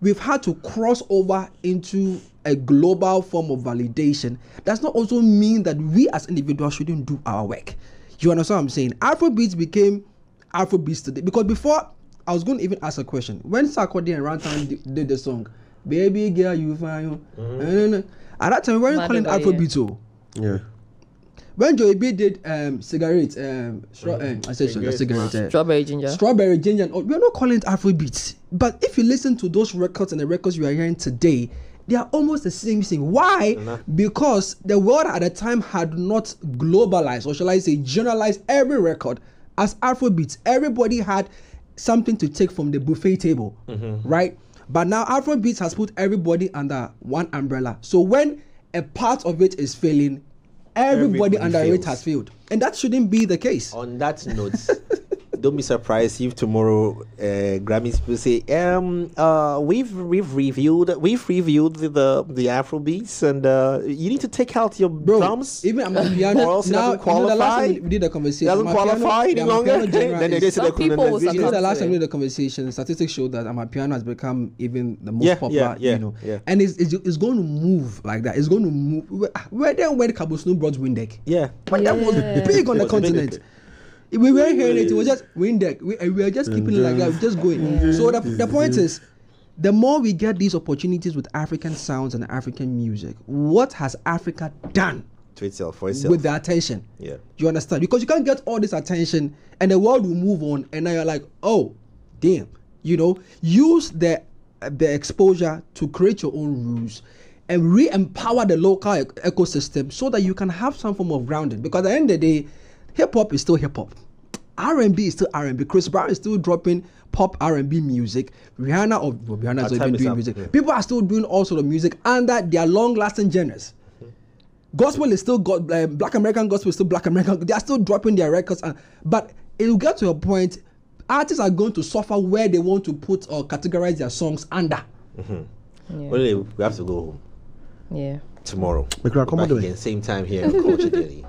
we've had to cross over into a global form of validation does not also mean that we as individuals shouldn't do our work. You understand what I'm saying? Afrobeats became Afrobeats today because before I was going to even ask a question. When Sarkodie and Rantan did, did the song, "Baby Girl You Fine," mm at that time we weren't calling it Madonna, yeah. Oh. Yeah. When Joey B did um, cigarette, um, stro- um, I said Cigarette, cigarette, uh, Strawberry ginger. Strawberry Ginger. and all- We're not calling it Afrobeat. But if you listen to those records and the records you are hearing today, they are almost the same thing. Why? Uh-huh. Because the world at the time had not globalized, or shall I say, generalized every record as Afrobeats. Everybody had something to take from the buffet table, mm-hmm. right? But now Afrobeats has put everybody under one umbrella. So when a part of it is failing, everybody, Everybody under it has failed. And that shouldn't be the case. On that note, don't be surprised if tomorrow uh, Grammys will say, um, uh, we've we've reviewed we've reviewed the the, the Afrobeats and uh, you need to take out your Bro, drums. even Amapiano Or else it now, doesn't you know, the last qualify. time we- we did a conversation. doesn't Amapiano- qualify any the longer. Then they is- just people will you know, the last time we did a conversation, statistics show that Amapiano has become even the most Yeah, popular. yeah, yeah, you know, yeah. and it's, it's, it's going to move like that. It's going to move. Where- Where then when Cabo Snoop brought Windeck? yeah, But that was big on the It was big. continent. We were hearing it. It was just Windeck. We, we were just keeping it like that. We're just going. So the, the point is, the more we get these opportunities with African sounds and African music, what has Africa done to itself for itself. with the attention? yeah. You understand? Because you can't get all this attention and the world will move on, and now you're like, oh, damn. You know, use the the exposure to create your own rules and re-empower the local ec- ecosystem so that you can have some form of grounding. Because at the end of the day, hip hop is still hip hop. R&B is still R&B. Chris Brown is still dropping pop R&B music. Rihanna or well, Rihanna is even doing up. music. Yeah. People are still doing all sort of music under their long-lasting genres. Gospel is still got uh, Black American gospel is still Black American. They are still dropping their records, and, but it will get to a point. Artists are going to suffer where they want to put or categorize their songs under. Yeah. Only we have to go home yeah. tomorrow. Make her Back accommodate. again, same time here on Culture Daily.